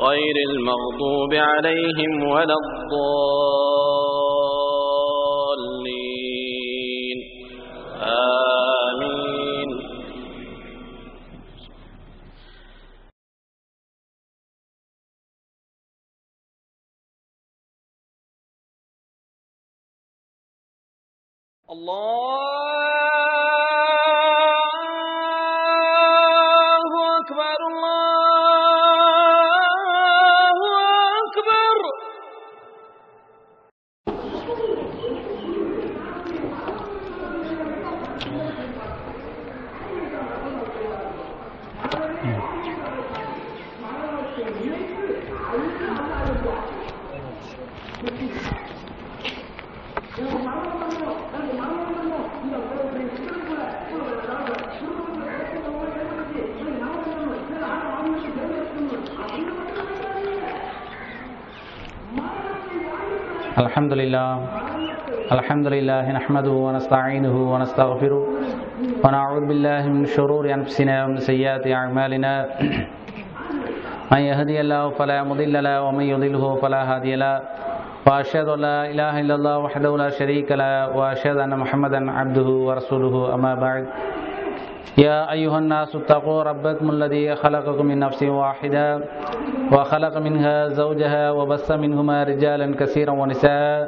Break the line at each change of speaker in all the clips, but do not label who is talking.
غير المغضوب عليهم ولا الضالين. آمين.
الله
الحمد لله الحمد لله نحمده ونستعينه ونستغفره، ونعوذ بالله من شرور أنفسنا ومن سيئات أعمالنا. من يهدي الله فلا مضل له، ومن يضله فلا هادي له. وأشهد أن لا إله إلا الله وحده لا شريك له، وأشهد أن محمدا عبده ورسوله، أما بعد. يا أيها الناس اتقوا ربكم الذي خلقكم من نفس واحدة وخلق منها زوجها وبث منهما رجالا كثيرا ونساء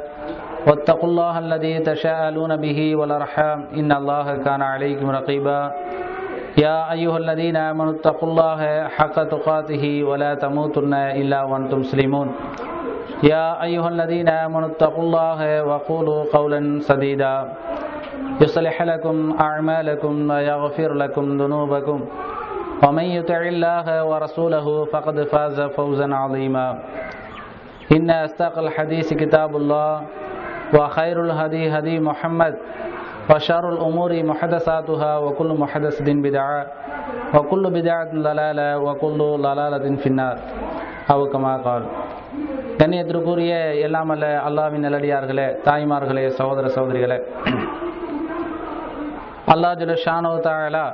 واتقوا الله الذي تساءلون به والأرحام إن الله كان عليكم رقيبا يا أيها الذين آمنوا اتقوا الله حق تقاته ولا تموتن إلا وأنتم مسلمون يا أيها الذين آمنوا اتقوا الله وقولوا قولا سديدا يصلح لكم أعمالكم ويغفر لكم ذنوبكم ومن يطع الله ورسوله فقد فاز فوزا عظيما إن أستقى الحديث كتاب الله وخير الهدي هدي محمد وشر الأمور محدثاتها وكل محدثة بدعة وكل بدعة ضلالة وكل ضلالة في النار أو كما قال கண்ணியத்திற்குரிய எல்லாமல்ல அல்லாவின் நல்லடியார்களே தாய்மார்களே சகோதர சகோதரிகளே அல்லாஹ் ஜுல ஷானோ தாழலா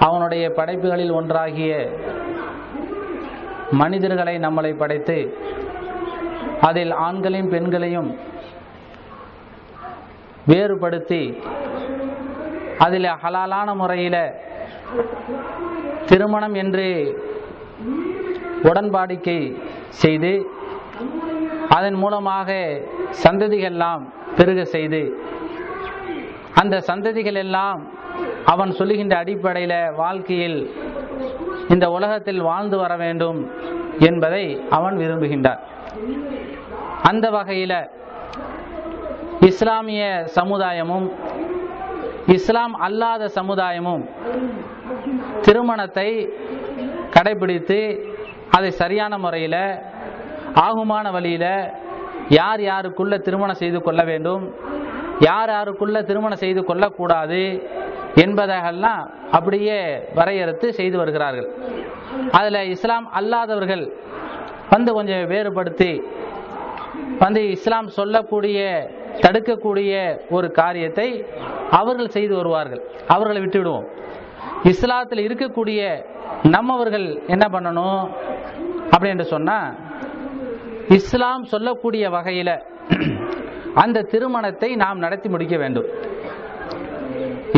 அவனுடைய படைப்புகளில் ஒன்றாகிய மனிதர்களை நம்மளை படைத்து அதில் ஆண்களையும் பெண்களையும் வேறுபடுத்தி அதில் ஹலாலான முறையில் திருமணம் என்று உடன்பாடிக்கை செய்து அதன் மூலமாக சந்ததிகள்லாம் பெருக செய்து அந்த சந்ததிகள் எல்லாம் அவன் சொல்லுகின்ற அடிப்படையில் வாழ்க்கையில் இந்த உலகத்தில் வாழ்ந்து வர வேண்டும் என்பதை அவன் விரும்புகின்றான். அந்த வகையில் இஸ்லாமிய சமுதாயமும் இஸ்லாம் அல்லாத சமுதாயமும் திருமணத்தை கடைபிடித்து அதை சரியான முறையில் ஆகுமான வழியில் யார் யாருக்குள்ள திருமணம் செய்து கொள்ள வேண்டும் யார் யாருக்குள்ள திருமணம் செய்து கொள்ளக்கூடாது என்பதெல்லாம் அப்படியே வரையறுத்து செய்து வருகிறார்கள். அதில் இஸ்லாம் அல்லாதவர்கள் வந்து கொஞ்சம் வேறுபடுத்தி வந்து இஸ்லாம் சொல்லக்கூடிய தடுக்கக்கூடிய ஒரு காரியத்தை அவர்கள் செய்து வருவார்கள். அவர்களை விட்டுவிடுவோம். இஸ்லாத்தில் இருக்கக்கூடிய நம்மவர்கள் என்ன பண்ணணும் அப்படின்னு சொன்னால் இஸ்லாம் சொல்லக்கூடிய வகையில் அந்த திருமணத்தை நாம் நடத்தி முடிக்க வேண்டும்.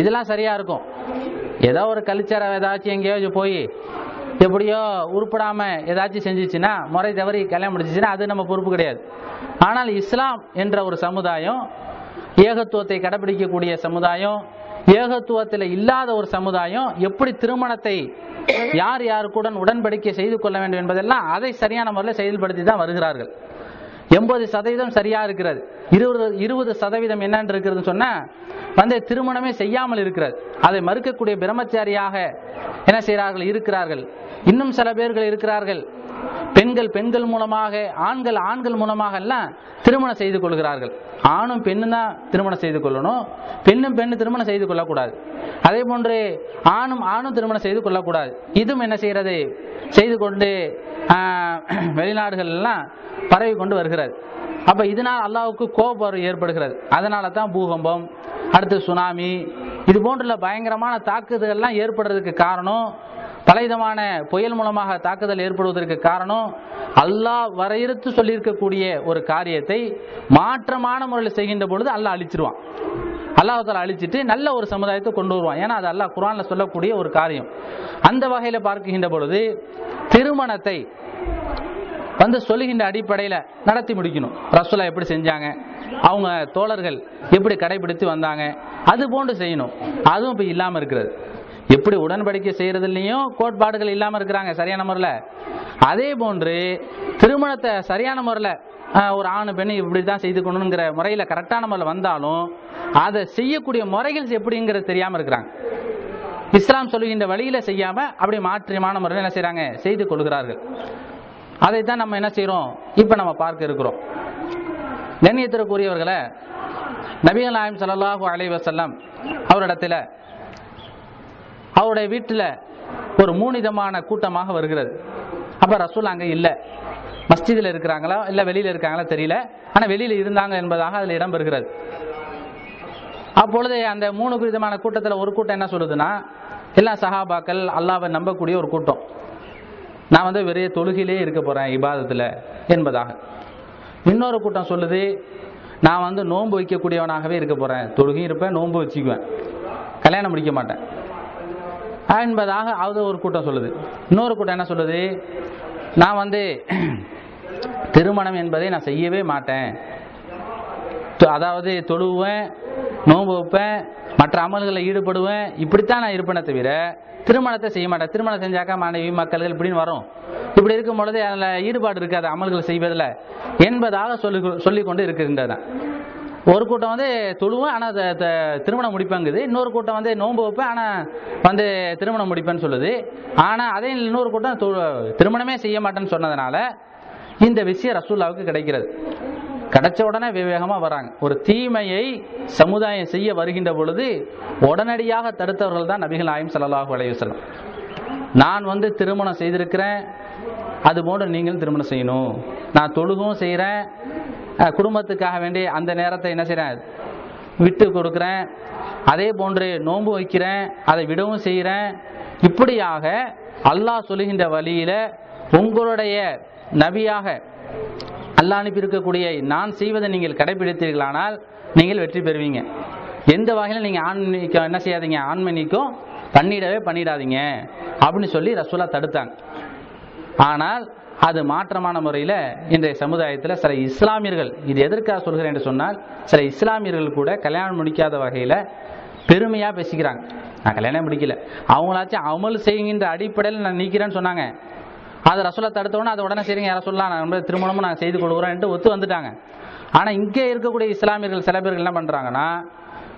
இதெல்லாம் சரியா இருக்கும். ஏதோ ஒரு கல்ச்சரை ஏதாச்சும் எங்கேயாச்சும் போய் எப்படியோ உருப்படாம ஏதாச்சும் செஞ்சிச்சுன்னா முறை தவறி கல்யாணம் முடிச்சிச்சுன்னா அது நம்ம பொறுப்பு கிடையாது. ஆனால் இஸ்லாம் என்ற ஒரு சமுதாயம் ஏகத்துவத்தை கடைபிடிக்கக்கூடிய சமுதாயம் ஏகத்துவத்தில் இல்லாத ஒரு சமுதாயம் எப்படி திருமணத்தை யார் யாருக்குடன் உடன்படிக்கை செய்து கொள்ள வேண்டும் என்பதெல்லாம் அதை சரியான முறையில் செயல்படுத்தி தான் வருகிறார்கள். எண்பது சதவீதம் சரியா இருக்கிறது. இருபது இருபது சதவீதம் என்னன்னு இருக்கிறதுன்னு சொன்னா வந்து திருமணமே செய்யாமல் இருக்கிறது அதை மறுக்கக்கூடிய பிரம்மச்சாரியாக என்ன செய்கிறார்கள்? இருக்கிறார்கள். இன்னும் சில பேர்கள் இருக்கிறார்கள். பெண்கள் பெண்கள் மூலமாக ஆண்கள் ஆண்கள் மூலமாக எல்லாம் திருமணம் செய்து கொள்கிறார்கள். ஆணும் பெண்ணும் தான் திருமணம் செய்து கொள்ளணும். பெண்ணும் பெண்ணு திருமணம் செய்து கொள்ளக்கூடாது. அதே போன்று ஆணும் ஆணும் திருமணம் செய்து கொள்ளக்கூடாது. இதுவும் என்ன செய்யறது செய்து கொண்டு வெளிநாடுகள் எல்லாம் பரவி கொண்டு வருகிறது. அப்ப இதனால் அல்லாவுக்கு கோபம் ஏற்படுகிறது. அதனால தான் பூகம்பம் அடுத்து சுனாமி இது போன்ற பயங்கரமான தாக்குதல்லாம் ஏற்படுறதுக்கு காரணம் பலவிதமான புயல் மூலமாக தாக்குதல் ஏற்படுவதற்கு காரணம் அல்லாஹ் வரையறுத்து சொல்லியிருக்கக்கூடிய ஒரு காரியத்தை மாற்றமான முறையில் செய்கின்ற பொழுது அல்லாஹ் அழிச்சிருவான். அல்லாஹால அழிச்சிட்டு நல்ல ஒரு சமுதாயத்தை கொண்டு வருவான். ஏன்னா அது அல்லாஹ் குரான்ல சொல்லக்கூடிய ஒரு காரியம். அந்த வகையில பார்க்கின்ற பொழுது திருமணத்தை வந்து சொல்லுகின்ற அடிப்படையில் நடத்தி முடிக்கணும். ரசூலா எப்படி செஞ்சாங்க? அவங்க தோழர்கள் எப்படி கடைபிடித்து வந்தாங்க? அது போன்று செய்யணும். அதுவும் இப்போ இல்லாமல் இருக்கிறது. எப்படி உடன்படிக்கை செய்கிறதுலையும் கோட்பாடுகள் இல்லாமல் இருக்கிறாங்க சரியான முறையில். அதே போன்று திருமணத்தை சரியான முறையில் ஒரு ஆணு பெண்ணு இப்படி தான் செய்து கொள்ளணுங்கிற முறையில் கரெக்டான முறையில் வந்தாலும் அதை செய்யக்கூடிய முறைகள் எப்படிங்கிறது தெரியாமல் இருக்கிறாங்க. இஸ்லாம் சொல்லுகின்ற வழியில் செய்யாமல் அப்படியே மாற்றியமான முறையில் என்ன செய்கிறாங்க செய்து கொள்கிறார்கள். அதை தான் நம்ம என்ன செய்கிறோம் இப்ப நம்ம பார்க்க இருக்கிறோம். கண்ணியத்திற்குரியவர்களை நபிகள் நாயம் சல்லாஹூ அலைஹி வஸல்லம் அவரிடத்துல அவருடைய வீட்டில் ஒரு மூனிதமான கூட்டமாக வருகிறது. அப்ப ரசூல் அங்க இல்ல. மஸ்ஜிதில் இருக்கிறாங்களா? இல்ல வெளியில இருக்காங்களா தெரியல. ஆனா வெளியில இருந்தாங்க என்பதாக அதில் இடம் பெறுகிறது. அப்பொழுது அந்த மூணு விதமான கூட்டத்தில் ஒரு கூட்டம் என்ன சொல்லுதுன்னா எல்லா சஹாபாக்கள் அல்லாவை நம்பக்கூடிய ஒரு கூட்டம். நான் வந்து வெறிய தொழுகையிலே இருக்க போகிறேன் இபாதத்தில் என்பதாக. இன்னொரு கூட்டம் சொல்லுது நான் வந்து நோன்பு வைக்கக்கூடியவனாகவே இருக்க போகிறேன் தொழுகையும் இருப்பேன் நோன்பு வச்சுக்குவேன். கல்யாணம் முடிக்க மாட்டேன். என்பதாக அது ஒரு கூட்டம் சொல்லுது. இன்னொரு கூட்டம் என்ன சொல்லுது நான் வந்து திருமணம் என்பதை நான் செய்யவே மாட்டேன். அதாவது தொழுவேன் நோன்பு வைப்பேன் மற்ற அமல்களில் ஈடுபடுவேன். இப்படித்தான் நான் இருப்பேனே தவிர திருமணத்தை செய்ய மாட்டேன். திருமணம் செஞ்சாக்கா மனைவி மக்கள்கள் இப்படின்னு வரும். இப்படி இருக்கும் பொழுது அதில் ஈடுபாடு இருக்காது அமல்கள் செய்வதில் என்பதாக சொல்லி சொல்லி கொண்டு இருக்கின்றன. ஒரு கூட்டம் வந்து தொழுவேன் ஆனால் த- திருமணம் முடிப்பேங்குது. இன்னொரு கூட்டம் வந்து நோன்பு வைப்பேன் ஆனால் வந்து திருமணம் முடிப்பேன்னு சொல்லுது. ஆனால் அதே இன்னொரு கூட்டம் தொழு- திருமணமே செய்ய மாட்டேன்னு சொன்னதுனால இந்த விஷயம் ரசூல்லாவுக்கு கிடைக்கிறது. கிடைச்ச உடனே விவேகமா வராங்க. ஒரு தீமையை சமுதாயம் செய்ய வருகின்ற பொழுது உடனடியாக தடுத்தவர்கள் தான் நபிகள் ஆயும் ஸல்லல்லாஹு அலைஹி நான் வந்து திருமணம் செய்திருக்கிறேன் அது போன்று நீங்களும் திருமணம் செய்யணும். நான் தொழுகவும் செய்கிறேன் குடும்பத்துக்காக வேண்டி அந்த நேரத்தை என்ன செய்கிறேன் விட்டு கொடுக்குறேன். அதே போன்று நோன்பு வைக்கிறேன் அதை விடவும் செய்கிறேன் இப்படியாக அல்லாஹ் சொல்லுகின்ற வழியில் உங்களுடைய நபியாக அல்லா அனுப்பி இருக்கக்கூடிய நான் செய்வதை நீங்கள் கடைபிடித்தீர்களானால் நீங்கள் வெற்றி பெறுவீங்க. எந்த வகையில் நீங்கள் ஆன்மீகம் என்ன செய்யாதீங்க? ஆண்மை பண்ணிடவே பண்ணிடாதீங்க அப்படின்னு சொல்லி ரசூலா தடுத்தாங்க ஆனால் அது மாற்றமான முறையில் இன்றைய சமுதாயத்தில் சில இஸ்லாமியர்கள் இது எதற்காக சொல்கிறேன் என்று சொன்னால் சில இஸ்லாமியர்கள் கூட கல்யாணம் முடிக்காத வகையில் பெருமையாக பேசிக்கிறாங்க. நான் கல்யாணம் முடிக்கல. அவங்களாச்சும் அமல் செய்கின்ற அடிப்படையில் நான் நீக்கிறேன்னு சொன்னாங்க. அது ரசூலா தடுத்தவொடனே அதை உடனே சரிங்க யாரை சொல்லலாம் நான் ரொம்ப திருமணமும் நான் செய்து கொடுக்குறேன்ட்டு ஒத்து வந்துட்டாங்க. ஆனால் இங்கே இருக்கக்கூடிய இஸ்லாமியர்கள் சில பேர்கள் என்ன பண்ணுறாங்கன்னா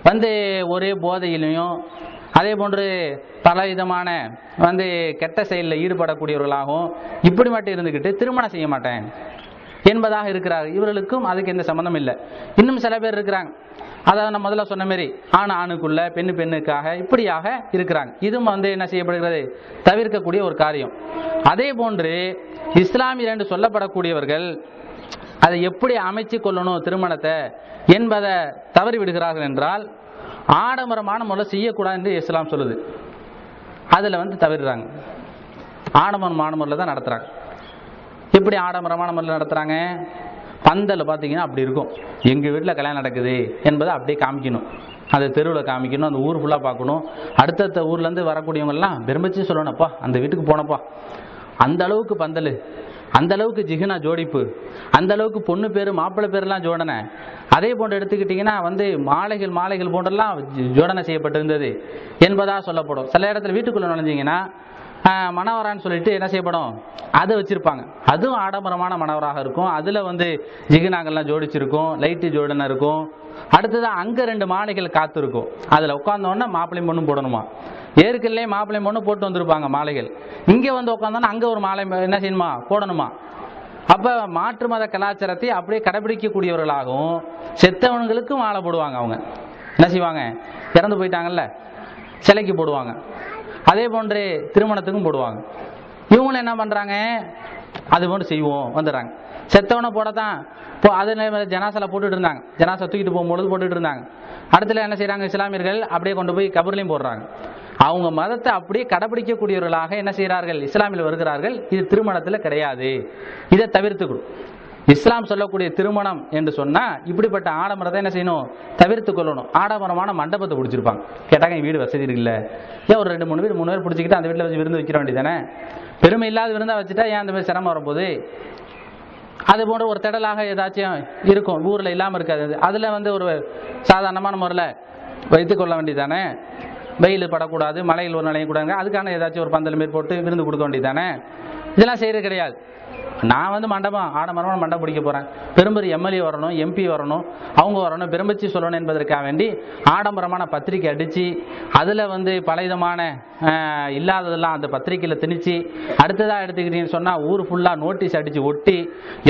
வந்து ஒரே போதையிலையும் அதே போன்று பலவிதமான வந்து கெட்ட செயலில் ஈடுபடக்கூடியவர்களாகவும் இப்படி மட்டும் இருந்துக்கிட்டு திருமணம் செய்ய மாட்டேன். என்பதாக இருக்கிறார் இவர்களுக்கும் அதுக்கு எந்த சம்மந்தம் இல்லை. இன்னும் சில பேர் இருக்கிறாங்க. அதாவது நான் முதல்ல சொன்ன மாதிரி ஆண் ஆணுக்குள்ள பெண்ணு பெண்ணுக்காக இப்படியாக இருக்கிறாங்க. இதுவும் வந்து என்ன செய்யப்படுகிறது? தவிர்க்கக்கூடிய ஒரு காரியம். அதே போன்று இஸ்லாமியர் என்று சொல்லப்படக்கூடியவர்கள் அதை எப்படி அமைச்சு கொள்ளணும் திருமணத்தை என்பதை தவறி விடுகிறார்கள் என்றால் ஆடம்பரமான முறை செய்யக்கூடாது என்று இஸ்லாம் சொல்லுது. அதில் வந்து தவிர்றாங்க ஆடம்பரமான முறையில் தான் நடத்துகிறாங்க எப்படி ஆடம்பரமான முறையில் நடத்துகிறாங்க பந்தல் பார்த்தீங்கன்னா அப்படி இருக்கும். எங்கள் வீட்டில் கல்யாணம் நடக்குது என்பதை அப்படியே காமிக்கணும். அந்த தெருவில் காமிக்கணும் அந்த ஊர் ஃபுல்லாக பார்க்கணும். அடுத்தடுத்த ஊர்லேருந்து வரக்கூடியவங்கெல்லாம் பெருமிச்சு சொல்லணும்ப்பா அந்த வீட்டுக்கு போனப்பா. அந்த அளவுக்கு பந்தல் அந்த அளவுக்கு ஜிகுனா ஜோடிப்பு அந்த அளவுக்கு பொண்ணு பேர் மாப்பிள்ளை பேர்லாம் ஜோடனை. அதே போன்று எடுத்துக்கிட்டிங்கன்னா வந்து மாலைகள் மாலைகள் போன்றெல்லாம் ஜோடனை செய்யப்பட்டிருந்தது என்பதாக சொல்லப்படும். சில இடத்துல வீட்டுக்குள்ளே நுழைஞ்சிங்கன்னா மனவரான்னு சொல்லிட்டு என்ன செய்யப்படும்? அதை வச்சிருப்பாங்க. அதுவும் ஆடம்பரமான மணவராக இருக்கும். அதுல வந்து ஜிகினாங்கெல்லாம் ஜோடிச்சிருக்கும். லைட்டு ஜோடனை இருக்கும். அடுத்தது அங்க ரெண்டு மாலைகள் காத்து இருக்கும். அதுல உட்காந்தோன்னா உடனே மாப்பிள்ளையும் பொண்ணும் போடணுமா? ஏற்கனவே மாப்பிள்ளை பொண்ணு போட்டு வந்திருப்பாங்க மாலைகள். இங்கே வந்து உட்காந்தோன்னா அங்கே ஒரு மாலை என்ன செய்யணுமா? போடணுமா? அப்ப மாற்று மத கலாச்சாரத்தை அப்படியே கடைபிடிக்கக்கூடியவர்களாகவும் செத்தவனுங்களுக்கும் மாலை போடுவாங்க அவங்க. என்ன செய்வாங்க? இறந்து போயிட்டாங்கல்ல? சிலைக்கு போடுவாங்க. அதே போன்று திருமணத்துக்கும் போடுவாங்க. இவங்களும் என்ன பண்ணுறாங்க அது போன்று செய்வோம் வந்துடுறாங்க. செத்தவனை போடத்தான் இப்போ மாதிரி ஜனாசால போட்டுட்டு இருந்தாங்க. ஜனாசை தூக்கிட்டு போகும்பொழுது போட்டுட்டு இருந்தாங்க. அடுத்துல என்ன செய்கிறாங்க இஸ்லாமியர்கள் அப்படியே கொண்டு போய் கபர்லையும் போடுறாங்க. அவங்க மதத்தை அப்படியே கடைபிடிக்கக்கூடியவர்களாக என்ன செய்கிறார்கள்? இஸ்லாமியில் வருகிறார்கள். இது திருமணத்தில் கிடையாது. இதை தவிர்த்துக்கணும். இஸ்லாம் சொல்லக்கூடிய திருமணம் என்று சொன்னா இப்படிப்பட்ட ஆடம்பரத்தை என்ன செய்யணும்? தவிர்த்து கொள்ளணும். ஆடம்பரமான மண்டபத்தை பிடிச்சிருப்பாங்க. கேட்டாங்க என் வீடு வசதி இருக்குல்ல? ஏன் ஒரு ரெண்டு மூணு பேர் மூணு பேர் பிடிச்சிக்கிட்டு அந்த வீட்டில் வச்சு விருந்து வைக்கிற வேண்டியதானே பெருமை இல்லாத விருந்தா வச்சுட்டா ஏன் அந்த மாதிரி சிரமம் வரும்போது? அது போன்ற ஒரு திடலாக ஏதாச்சும் இருக்கும். ஊரில் இல்லாமல் இருக்காது. அதில் வந்து ஒரு சாதாரணமான முறையில் வைத்து கொள்ள வேண்டியதானே வெயில் படக்கூடாது மழையில் ஒரு நிலையக்கூடாது அதுக்கான ஏதாச்சும் ஒரு பந்தல் மாரி போட்டு விருந்து கொடுக்க வேண்டியதானே இதெல்லாம் செய்யறது கிடையாது. நான் வந்து மண்டபம் ஆடம்பரமான மண்டபம் பிடிக்க போகிறேன் பெரும்பெரு எம்எல்ஏ வரணும் எம்பி வரணும் அவங்க வரணும் பெரும்பச்சி சொல்லணும் என்பதற்காக வேண்டி ஆடம்பரமான பத்திரிக்கை அடித்து அதில் வந்து பலவிதமான இல்லாததெல்லாம் அந்த பத்திரிக்கையில் திணிச்சு அடுத்ததாக எடுத்துக்கிட்டீங்கன்னு சொன்னால் ஊர் ஃபுல்லாக நோட்டீஸ் அடித்து ஒட்டி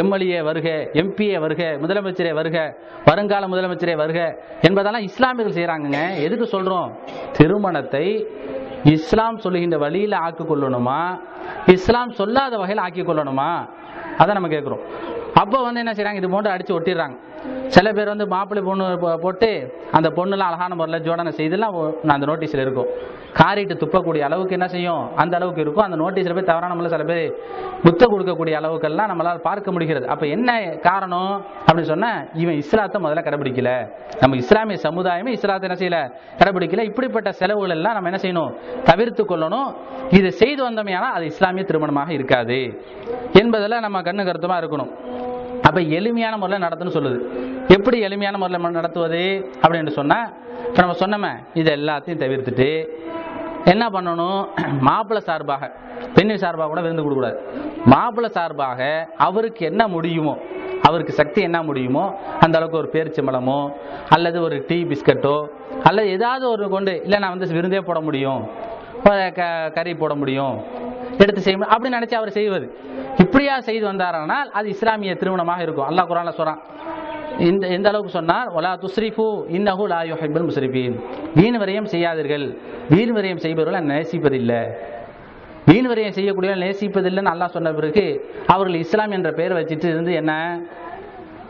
எம்எல்ஏ வருக எம்பிஏ வருக முதலமைச்சரே வருக வருங்கால முதலமைச்சரே வருக என்பதெல்லாம் இஸ்லாமியர்கள் செய்கிறாங்கங்க எதுக்கு சொல்கிறோம் திருமணத்தை இஸ்லாம் சொல்லுகின்ற வழியில் ஆக்கி கொள்ளணுமா? இஸ்லாம் சொல்லாத வகையில் ஆக்கி கொள்ளணுமா? அதை நம்ம கேட்குறோம். அப்போ வந்து என்ன செய்கிறாங்க இது போன்று அடித்து ஒட்டிடுறாங்க. சில பேர் வந்து மாப்பிள்ளை பொண்ணு போட்டு அந்த பொண்ணுலாம் அழகான முறையில் ஜோடனை செய்தெல்லாம் அந்த நோட்டீஸில் இருக்கும். காரிட்டு துப்பக்கூடிய அளவுக்கு என்ன செய்யும்? அந்த அளவுக்கு இருக்கும். அந்த நோட்டீஸில் போய் தவறான முறையில் சில பேர் புத்த கொடுக்கக்கூடிய அளவுக்கெல்லாம் நம்மளால் பார்க்க முடிகிறது. அப்போ என்ன காரணம்? அப்படின்னு சொன்னால் இவன் இஸ்லாத்தை முதல்ல கடைபிடிக்கல. நம்ம இஸ்லாமிய சமுதாயமே இஸ்லாத்தை என்ன செய்யல? கடைபிடிக்கல. இப்படிப்பட்ட செலவுகள் எல்லாம் நம்ம என்ன செய்யணும்? தவிர்த்து கொள்ளணும். இது செய்து வந்தோமையானால் அது இஸ்லாமிய திருமணமாக இருக்காது. என்பதில் நம்ம கண்ணு கருத்தமாக இருக்கணும். அப்ப எளிமையான முறையில் நடத்துன்னு சொல்லுது. எப்படி எளிமையான முறையில் நடத்துவது? அப்படின்னு சொன்னா இப்ப நம்ம சொன்னோமே இது எல்லாத்தையும் தவிர்த்துட்டு என்ன பண்ணணும்? மாப்பிள்ளை சார்பாக பெண்ணின் சார்பாக கூட விருந்து கொடுக்கூடாது மாப்பிள்ளை சார்பாக அவருக்கு என்ன முடியுமோ அவருக்கு சக்தி என்ன முடியுமோ அந்த அளவுக்கு ஒரு பேரிச்சம்பழமோ அல்லது ஒரு டீ பிஸ்கட்டோ அல்லது ஏதாவது ஒரு கொண்டு இல்லை நான் வந்து விருந்தே போட முடியும். க- கறி போட முடியும். எடுத்து செய்யும். அப்படின்னு அப்படி நினைச்சு அவர் செய்வது. இப்படியா செய்து வந்தாரானால் அது இஸ்லாமிய திருமணமாக இருக்கும். அல்லாஹ் குரான்ல சொல்றான். இந்த எந்த அளவுக்கு சொன்னார். ஒலா துஸ்ரிஃபு இன்னஹு லா யுஹிப்புல் முஸ்ரிஃபீன். வீண் வரையும் செய்யாதீர்கள். வீண் வரையும் செய்பவர்களை நேசிப்பதில்லை. வீண் வரையும் செய்யக்கூடிய நேசிப்பதில்லைன்னு அல்லாஹ் சொன்ன பிறகு அவர்கள் இஸ்லாம் என்ற பெயர் வச்சுட்டு இருந்து என்ன?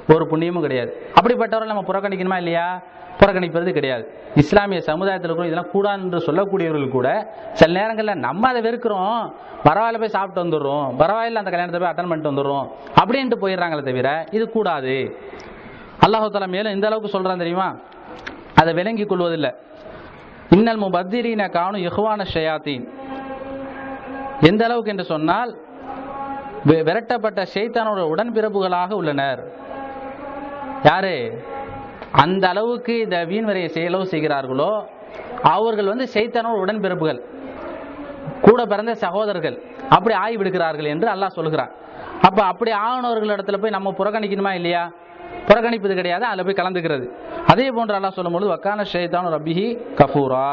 ஒரு புண்ணியமும் கிடையாது. அப்படிப்பட்டவரை நம்ம புறக்கணிக்கணுமா இல்லையா? புறக்கணிப்பது கிடையாது. இஸ்லாமிய சமுதாயத்தில் கூட இதெல்லாம் கூடாது என்று சொல்லக்கூடியவர்கள் கூட சில நேரங்களில் நம்ம அதை வெறுக்கிறோம். பரவாயில்ல போய் சாப்பிட்டு வந்துடுறோம். பரவாயில்ல அந்த கல்யாணத்தை போய் அட்டன் பண்ணிட்டு வந்துடுறோம். அப்படின்ட்டு போயிடுறாங்களே தவிர இது கூடாது. அல்லாஹு மேலும் இந்த அளவுக்கு சொல்கிறான் தெரியுமா? அதை விளங்கிக் கொள்வதில்லை. இன்னல் முபத்திரீன காணும் இஹ்வான ஷயாத்தீன். எந்த அளவுக்கு என்று சொன்னால் விரட்டப்பட்ட ஷைத்தானோட உடன்பிறப்புகளாக உள்ளனர். யாரு? அந்த அளவுக்கு இந்த வீண்வரையை செயலவு செய்கிறார்களோ அவர்கள் வந்து சைத்தானோட உடன்பிறப்புகள் கூட பிறந்த சகோதரர்கள் அப்படி ஆகி விடுகிறார்கள் என்று அல்லாஹ் சொல்கிறான். அப்ப அப்படி ஆகணவர்கள் இடத்துல போய் நம்ம புறக்கணிக்கணுமா இல்லையா? புறக்கணிப்பது கிடையாது அதில் போய் கலந்துக்கிறது. அதே போன்று அல்லாஹ் சொல்லும்போது வக்கான ஷைத்தான் ரபிஹி கஃபூரா.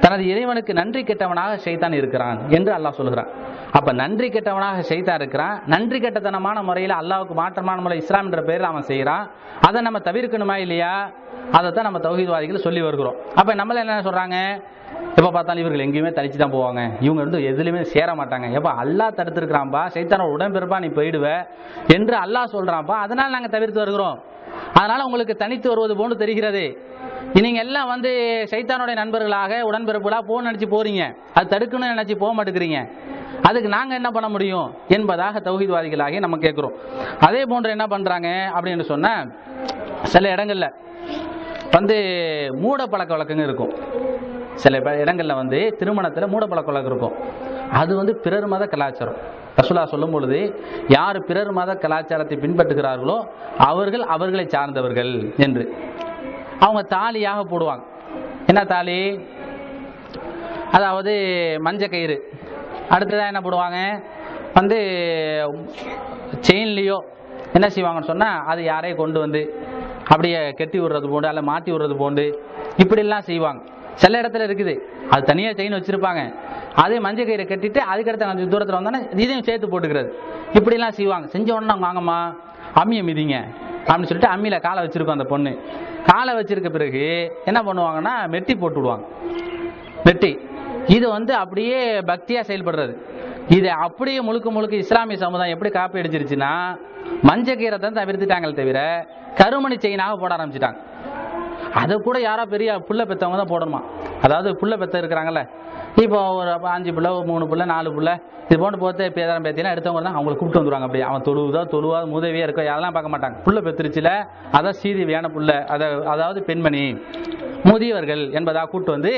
தனது இறைவனுக்கு நன்றி கெட்டவனாக ஷைத்தான் இருக்கிறான் என்று அல்லாஹ் சொல்கிறான். அப்ப நன்றி கெட்டவனாக செய்தா இருக்கிறான். நன்றி கெட்டத்தனமான முறையில் அல்லாவுக்கு மாற்றமான முறை இஸ்லாம் என்ற பெயரில் அவன் செய்கிறான் அதை நம்ம தவிர்க்கணுமா இல்லையா? அதைத்தான் நம்ம தௌஹீத்வாதிகள் சொல்லி வருகிறோம். அப்ப நம்மள என்ன சொல்றாங்க? எப்ப பார்த்தாலும் இவர்கள் எங்கேயுமே தனிச்சு தான் போவாங்க. இவங்க வந்து எதுலையுமே சேர மாட்டாங்க. எப்ப அல்லாஹ் தடுத்திருக்கிறான்பா? சைத்தான உடன்பிறப்பா நீ போயிடுவ என்று அல்லாஹ் சொல்றான்பா? அதனால நாங்க தவிர்த்து வருகிறோம். அதனால உங்களுக்கு தனித்து வருவது போன்று தெரிகிறது. நீங்க எல்லாம் வந்து சைத்தானுடைய நண்பர்களாக உடன்பிறப்புகளா போன் நினைச்சு போறீங்க. அது தடுக்கணும்னு நினைச்சு போக மாட்டேங்கிறீங்க. அதுக்கு நாங்க என்ன பண்ண முடியும் என்பதாக தௌஹீத்வாதிகளாகி நம்ம கேட்கிறோம் அதே போன்று என்ன பண்றாங்க அப்படின்னு சொன்ன சில இடங்கள்ல வந்து மூட பழக்க வழக்கங்க இருக்கும். சில ப- இடங்கள்ல வந்து திருமணத்துல மூட பழக்க வழக்கம் இருக்கும். அது வந்து பிறர் மத கலாச்சாரம். ரசுலா சொல்லும் பொழுது யார் பிறர் மத கலாச்சாரத்தை பின்பற்றுகிறார்களோ அவர்கள் அவர்களை சார்ந்தவர்கள் என்று. அவங்க தாலியாக போடுவாங்க. என்ன தாலி? அதாவது மஞ்ச கயிறு அடுத்ததாக என்ன போடுவாங்க? வந்து செயின்லேயோ என்ன செய்வாங்கன்னு சொன்னால் அது யாரையும் கொண்டு வந்து அப்படியே கெட்டி விடுறது போண்டு அல்ல மாற்றி விடுறது போண்டு இப்படிலாம் செய்வாங்க. சில இடத்துல இருக்குது. அது தனியாக செயின் வச்சுருப்பாங்க. அதே மஞ்சள் கயிறை கட்டிட்டு அதுக்கடுத்த கொஞ்சம் தூரத்தில் வந்தோன்னே இதையும் சேர்த்து போட்டுக்கிறது. இப்படிலாம் செய்வாங்க. செஞ்ச உடனே அவங்க வாங்கம்மா அம்மியை மிதிங்க அப்படின்னு சொல்லிட்டு அம்மியில் காலை வச்சுருக்கோம் அந்த பொண்ணு. காலை வச்சிருக்க பிறகு என்ன பண்ணுவாங்கன்னா மெட்டி போட்டு விடுவாங்க. மெட்டி. இது வந்து அப்படியே பக்தியா செயல்படுறது. இது அப்படியே முழுக்க முழுக்க இஸ்லாமிய சமுதாயம் எப்படி காப்பி அடிச்சிருச்சுன்னா மஞ்சக்கீரை தான் தவிர்த்துட்டாங்களே தவிர கருமணி செயினாக போட ஆரம்பிச்சிட்டாங்க. அதை கூட யாரோ பெரிய புள்ள பெத்தவங்க தான் போடணுமா? அதாவது புள்ள பெத்த இருக்கிறாங்கல்ல. இப்போ ஒரு அஞ்சு புள்ள ஒரு மூணு புள்ள நாலு புள்ள இது போன்று போத்து பேதாரம் பேத்தினா எடுத்தவங்க தான் அவங்களை கூப்பிட்டு வந்துருவாங்க அப்படியே. அவன் தொழுவுதோ தொழுவா முதவியா இருக்கோ அதெல்லாம் பார்க்க மாட்டாங்க. புள்ள பெத்துருச்சுல அதான் சீதி வேண புள்ள. அதை அதாவது பெண்மணி முதியவர்கள் என்பதாக கூப்பிட்டு வந்து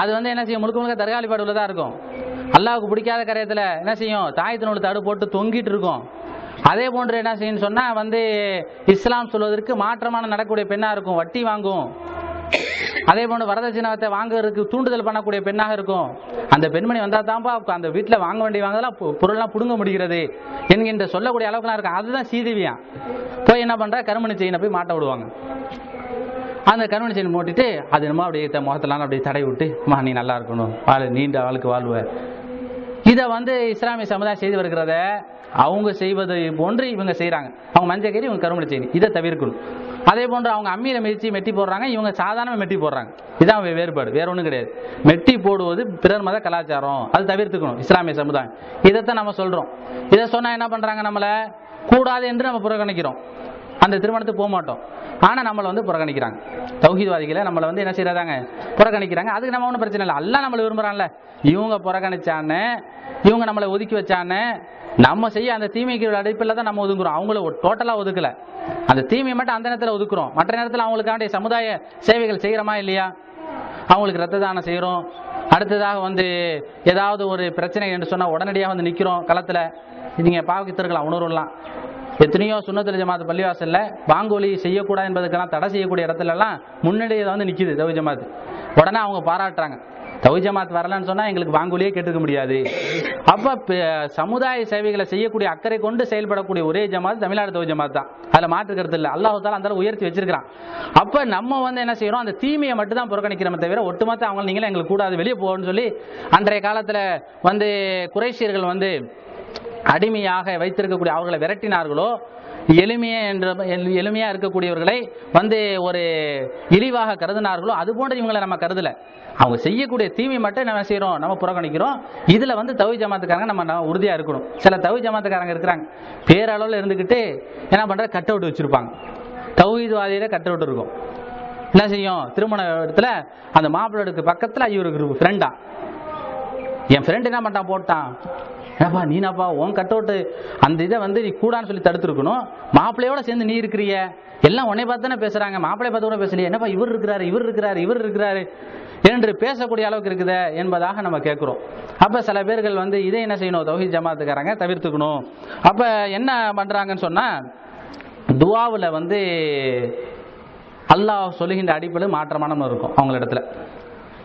அது வந்து என்ன செய்யும்? முழுக்க முழுக்க தற்காலி பாடுல தான் இருக்கும். அல்லாவுக்கு பிடிக்காத கரையத்தில் என்ன செய்யும்? தாயத்தினோட தடு போட்டு தொங்கிட்டு இருக்கும். அதே போன்று என்ன செய்யும் சொன்னா வந்து இஸ்லாம் சொல்வதற்கு மாற்றமான நடக்கக்கூடிய பெண்ணா இருக்கும். வட்டி வாங்கும். அதே போன்று வரதட்சணத்தை வாங்குறதுக்கு தூண்டுதல் பண்ணக்கூடிய பெண்ணாக இருக்கும். அந்த பெண்மணி வந்தா தான்ப்பா அந்த வீட்டில் வாங்க வேண்டிய வாங்கலாம் பொருள்லாம் புடுங்க முடிகிறது என்கின்ற சொல்லக்கூடிய அளவுக்குலாம் இருக்கும் அதுதான் சீதேவியா போய் என்ன பண்றா? கருமணி செயினை போய் மாட்ட விடுவாங்க. அந்த கருமணி செயின் போட்டுட்டு அது என்னமோ அப்படியே த- முகத்தெல்லாம் அப்படியே தடை விட்டு மா நீ நல்லா இருக்கணும். வாழ் நீண்ட வாழ்க்கை வாழ்வ. இதை வந்து இஸ்லாமிய சமுதாயம் செய்து வருகிறத அவங்க செய்வது போன்று இவங்க செய்கிறாங்க அவங்க மஞ்சள் கறி இவங்க கருமணி செய்யணும் இதை தவிர்க்கணும். அதே போன்று அவங்க அம்மியில மிதிச்சு மெட்டி போடுறாங்க இவங்க சாதாரண மெட்டி போடுறாங்க. இதான் வேறுபாடு. வேற ஒன்றும் கிடையாது. மெட்டி போடுவது பிறர் மத கலாச்சாரம். அது தவிர்த்துக்கணும் இஸ்லாமிய சமுதாயம். இதைத்தான் நம்ம சொல்றோம். இதை சொன்னா என்ன பண்றாங்க நம்மள? கூடாது என்று நம்ம புறக்கணிக்கிறோம். அந்த திருமணத்துக்கு போக மாட்டோம். ஆனால் நம்மளை வந்து புறக்கணிக்கிறாங்க. தௌஹீத்வாதிகளை நம்மளை வந்து என்ன செய்யறாங்க புறக்கணிக்கிறாங்க. அதுக்கு நம்ம ஒன்றும் பிரச்சனை இல்லை. எல்லாம் நம்மளை விரும்புகிறான்ல இவங்க புறக்கணிச்சான்னு இவங்க நம்மளை ஒதுக்கி வச்சான்னு நம்ம செய்ய அந்த தீமைக்கு அடிப்பில் தான் நம்ம ஒதுக்குறோம் அவங்கள டோட்டலாக ஒதுக்கல. அந்த தீமையை மட்டும் அந்த நேரத்தில் ஒதுக்குறோம். மற்ற நேரத்தில் அவங்களுக்காண்டி சமுதாய சேவைகள் செய்கிறோமா இல்லையா? அவங்களுக்கு ரத்த தானம் செய்கிறோம் அடுத்ததாக வந்து ஏதாவது ஒரு பிரச்சனை என்று சொன்னால் உடனடியாக வந்து நிற்கிறோம் களத்தில். நீங்கள் பாவக்கித்திருக்கலாம் உணர்வுலாம். எத்தனையோ சுண்ணத்துல ஜமாத் பள்ளிவாசல்ல பாங்கோலி செய்யக்கூடாது என்பதுக்கெல்லாம் தடை செய்யக்கூடிய இடத்துல எல்லாம் முன்னாடியே வந்து நிக்குது தவி ஜமாத். உடனே அவங்க பாராட்டுறாங்க. தவி ஜமாத் வரலன்னு சொன்னா எங்களுக்கு வாங்கோலியே கேட்டுக்க முடியாது. அப்ப சமுதாய சேவைகளை செய்யக்கூடிய அக்கறை கொண்டு செயல்படக்கூடிய ஒரே ஜமாத் தமிழ்நாடு தவி ஜமாத் தான். அதுல மாற்று கருத்து இல்லை. அல்லாஹால அந்த உயர்த்தி வச்சிருக்கிறான். அப்ப நம்ம வந்து என்ன செய்யறோம்? அந்த தீமையை மட்டும் தான் புறக்கணிக்கிறோமே தவிர ஒட்டுமொத்த அவங்க நீங்களே எங்களுக்கு கூடாது வெளியே போகணும்னு சொல்லி அன்றைய காலத்துல வந்து குறைசியர்கள் வந்து அடிமையாக வைத்திருக்கக்கூடிய அவர்களை விரட்டினார்களோ எளிமையா என்ற எளிமையா இருக்கக்கூடியவர்களை வந்து ஒரு இழிவாக கருதினார்களோ அது போன்ற இவங்களை நம்ம கருதல. அவங்க செய்யக்கூடிய தீமை மட்டும் நம்ம செய்யறோம் நம்ம புறக்கணிக்கிறோம். இதுல வந்து தவி ஜமாத்துக்காரங்க நம்ம நம்ம உறுதியா இருக்கணும். சில தவி ஜமாத்துக்காரங்க இருக்கிறாங்க. பேரளவில் இருந்துக்கிட்டு என்ன பண்ற கட் அவுட் வச்சிருப்பாங்க. தௌஹீத்வாதியில கட் அவுட் இருக்கும். என்ன செய்யும்? திருமண இடத்துல அந்த மாப்பிள்ளோடுக்கு பக்கத்துல இவருக்கு ஃப்ரெண்டா என் ஃப்ரெண்ட் என்ன பண்ணிட்டான் போட்டான். ஏப்பா நீனாப்பா உன் கட் அவுட்டு அந்த இதை வந்து நீ கூடான்னு சொல்லி தடுத்துருக்கணும். மாப்பிள்ளையோட சேர்ந்து நீ இருக்கிறிய. எல்லாம் உன்னை பார்த்து தானே பேசுறாங்க. மாப்பிள்ளை பார்த்து கூட பேசலையே. என்னப்பா இவர் இருக்கிறாரு இவர் இருக்கிறாரு இவர் இருக்கிறாரு என்று பேசக்கூடிய அளவுக்கு இருக்குதே என்பதாக நம்ம கேட்குறோம். அப்போ சில பேர்கள் வந்து இதை என்ன செய்யணும்? தௌஹி ஜமாத்துக்காரங்க தவிர்த்துக்கணும். அப்போ என்ன பண்ணுறாங்கன்னு சொன்னால் துவாவில் வந்து அல்லாஹ் சொல்லுகின்ற அடிப்படை மாற்றமான இருக்கும். அவங்களிடத்துல